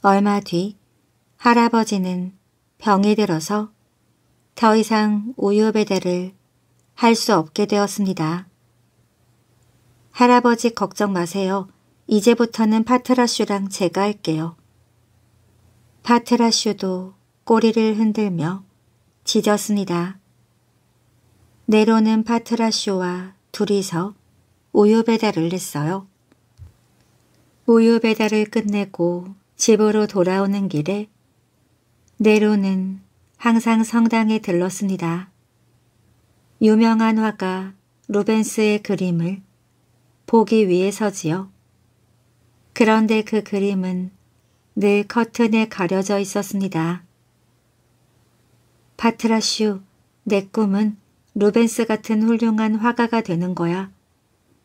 얼마 뒤 할아버지는 병이 들어서 더 이상 우유 배달을 할 수 없게 되었습니다. 할아버지 걱정 마세요. 이제부터는 파트라슈랑 제가 할게요. 파트라슈도 꼬리를 흔들며 짖었습니다. 네로는 파트라쇼와 둘이서 우유 배달을 했어요. 우유 배달을 끝내고 집으로 돌아오는 길에 네로는 항상 성당에 들렀습니다. 유명한 화가 루벤스의 그림을 보기 위해서지요. 그런데 그 그림은 늘 커튼에 가려져 있었습니다. 파트라슈, 내 꿈은 루벤스 같은 훌륭한 화가가 되는 거야.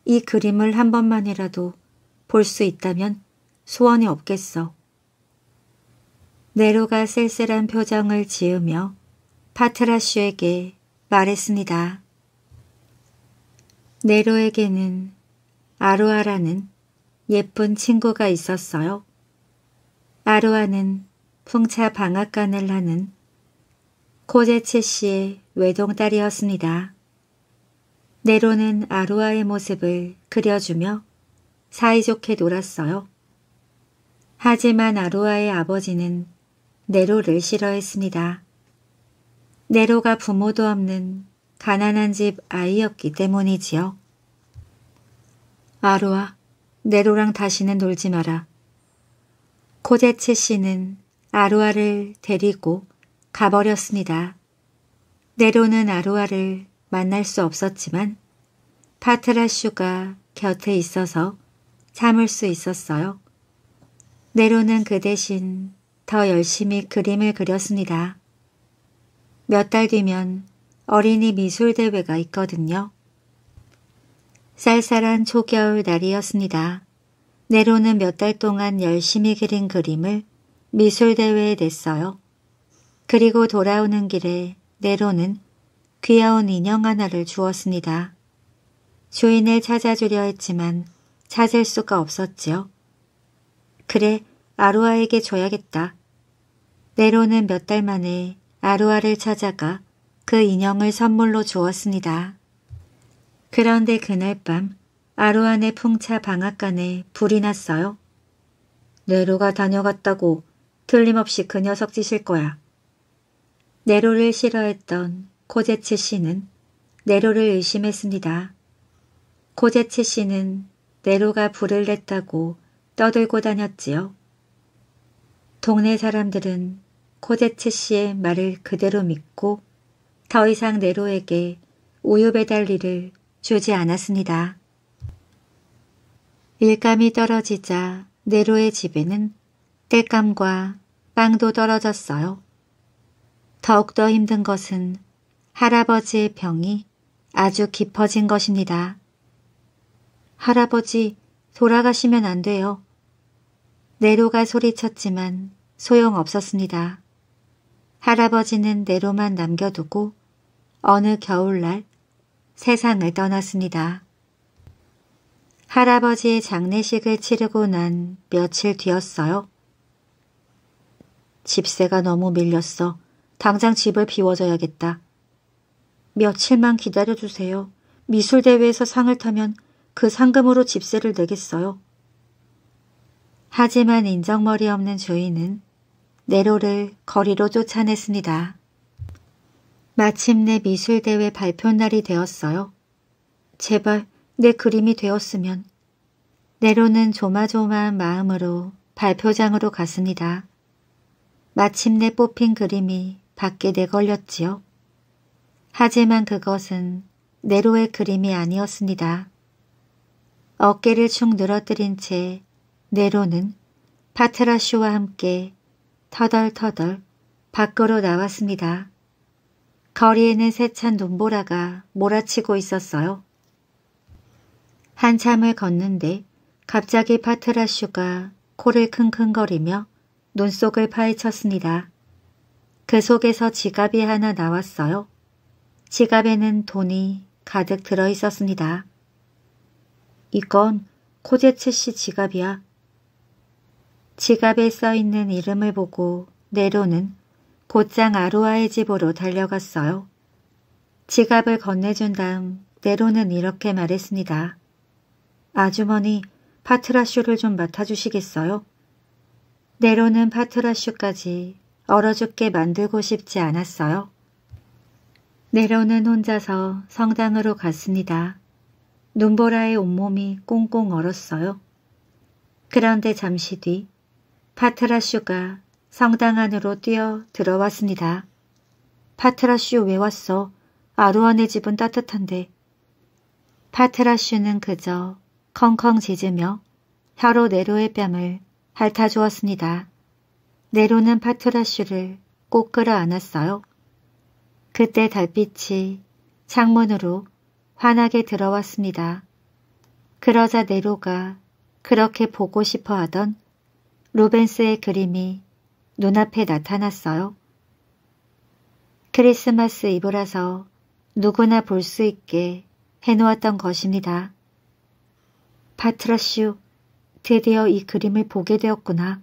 이 그림을 한 번만이라도 볼 수 있다면 소원이 없겠어. 네로가 쓸쓸한 표정을 지으며 파트라슈에게 말했습니다. 네로에게는 아루아라는 예쁜 친구가 있었어요. 아루아는 풍차 방앗간을 하는 코제체 씨의 외동딸이었습니다. 네로는 아루아의 모습을 그려주며 사이좋게 놀았어요. 하지만 아루아의 아버지는 네로를 싫어했습니다. 네로가 부모도 없는 가난한 집 아이였기 때문이지요. 아로아, 네로랑 다시는 놀지 마라. 코제츠 씨는 아로아를 데리고 가버렸습니다. 네로는 아로아를 만날 수 없었지만 파트라슈가 곁에 있어서 참을 수 있었어요. 네로는 그 대신 더 열심히 그림을 그렸습니다. 몇 달 뒤면 어린이 미술대회가 있거든요. 쌀쌀한 초겨울 날이었습니다. 네로는 몇 달 동안 열심히 그린 그림을 미술대회에 냈어요. 그리고 돌아오는 길에 네로는 귀여운 인형 하나를 주었습니다. 주인을 찾아주려 했지만 찾을 수가 없었지요. 그래, 아루아에게 줘야겠다. 네로는 몇 달 만에 아루아를 찾아가 그 인형을 선물로 주었습니다. 그런데 그날 밤 아루아네 풍차 방앗간에 불이 났어요. 네로가 다녀갔다고 틀림없이 그 녀석 짓일 거야. 네로를 싫어했던 코제츠 씨는 네로를 의심했습니다. 코제츠 씨는 네로가 불을 냈다고 떠들고 다녔지요. 동네 사람들은 코제츠 씨의 말을 그대로 믿고 더 이상 네로에게 우유 배달 일을 주지 않았습니다. 일감이 떨어지자 네로의 집에는 땔감과 빵도 떨어졌어요. 더욱더 힘든 것은 할아버지의 병이 아주 깊어진 것입니다. 할아버지 돌아가시면 안 돼요. 네로가 소리쳤지만 소용없었습니다. 할아버지는 네로만 남겨두고 어느 겨울날 세상을 떠났습니다. 할아버지의 장례식을 치르고 난 며칠 뒤였어요. 집세가 너무 밀렸어. 당장 집을 비워줘야겠다. 며칠만 기다려주세요. 미술대회에서 상을 타면 그 상금으로 집세를 내겠어요. 하지만 인정머리 없는 주인은 네로를 거리로 쫓아냈습니다. 마침내 미술대회 발표날이 되었어요. 제발 내 그림이 되었으면 네로는 조마조마한 마음으로 발표장으로 갔습니다. 마침내 뽑힌 그림이 밖에 내걸렸지요. 하지만 그것은 네로의 그림이 아니었습니다. 어깨를 축 늘어뜨린 채 네로는 파트라슈와 함께 터덜터덜 밖으로 나왔습니다. 거리에는 세찬 눈보라가 몰아치고 있었어요. 한참을 걷는데 갑자기 파트라슈가 코를 킁킁거리며 눈속을 파헤쳤습니다. 그 속에서 지갑이 하나 나왔어요. 지갑에는 돈이 가득 들어 있었습니다. 이건 코제츠 씨 지갑이야. 지갑에 써 있는 이름을 보고 네로는 곧장 아루아의 집으로 달려갔어요. 지갑을 건네준 다음 네로는 이렇게 말했습니다. 아주머니 파트라슈를 좀 맡아주시겠어요? 네로는 파트라슈까지 얼어 죽게 만들고 싶지 않았어요. 네로는 혼자서 성당으로 갔습니다. 눈보라에 온몸이 꽁꽁 얼었어요. 그런데 잠시 뒤 파트라슈가 성당 안으로 뛰어 들어왔습니다. 파트라슈 왜 왔어? 아루안의 집은 따뜻한데. 파트라슈는 그저 컹컹 짖으며 혀로 네로의 뺨을 핥아주었습니다. 네로는 파트라슈를 꼭 끌어안았어요. 그때 달빛이 창문으로 환하게 들어왔습니다. 그러자 네로가 그렇게 보고 싶어 하던 루벤스의 그림이 눈앞에 나타났어요. 크리스마스 이브라서 누구나 볼 수 있게 해놓았던 것입니다. 파트라슈, 드디어 이 그림을 보게 되었구나.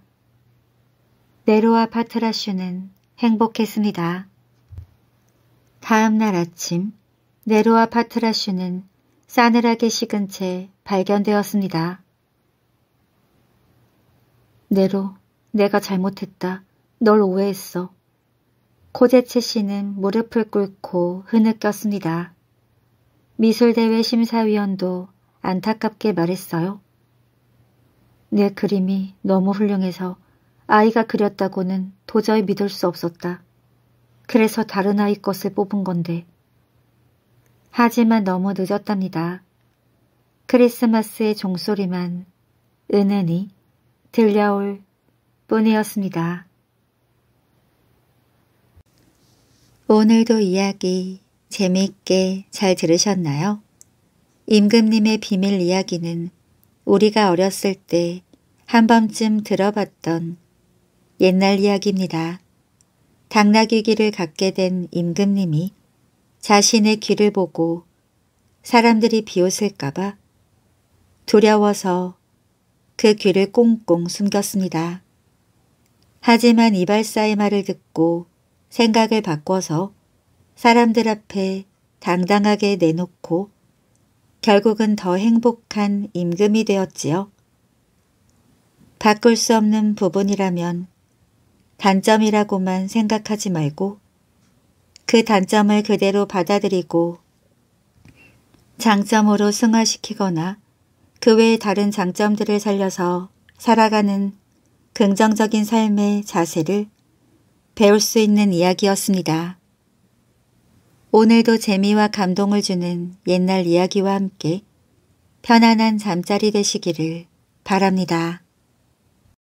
네로와 파트라슈는 행복했습니다. 다음 날 아침 네로와 파트라슈는 싸늘하게 식은 채 발견되었습니다. 네로, 내가 잘못했다. 널 오해했어. 코제체 씨는 무릎을 꿇고 흐느꼈습니다. 미술대회 심사위원도 안타깝게 말했어요. 내 그림이 너무 훌륭해서 아이가 그렸다고는 도저히 믿을 수 없었다. 그래서 다른 아이 것을 뽑은 건데. 하지만 너무 늦었답니다. 크리스마스의 종소리만 은은히 들려올 뿐이었습니다. 오늘도 이야기 재미있게 잘 들으셨나요? 임금님의 비밀 이야기는 우리가 어렸을 때 한 번쯤 들어봤던 옛날 이야기입니다. 당나귀 귀를 갖게 된 임금님이 자신의 귀를 보고 사람들이 비웃을까봐 두려워서 그 귀를 꽁꽁 숨겼습니다. 하지만 이발사의 말을 듣고 생각을 바꿔서 사람들 앞에 당당하게 내놓고 결국은 더 행복한 임금이 되었지요. 바꿀 수 없는 부분이라면 단점이라고만 생각하지 말고 그 단점을 그대로 받아들이고 장점으로 승화시키거나 그 외의 다른 장점들을 살려서 살아가는 긍정적인 삶의 자세를 배울 수 있는 이야기였습니다. 오늘도 재미와 감동을 주는 옛날 이야기와 함께 편안한 잠자리 되시기를 바랍니다.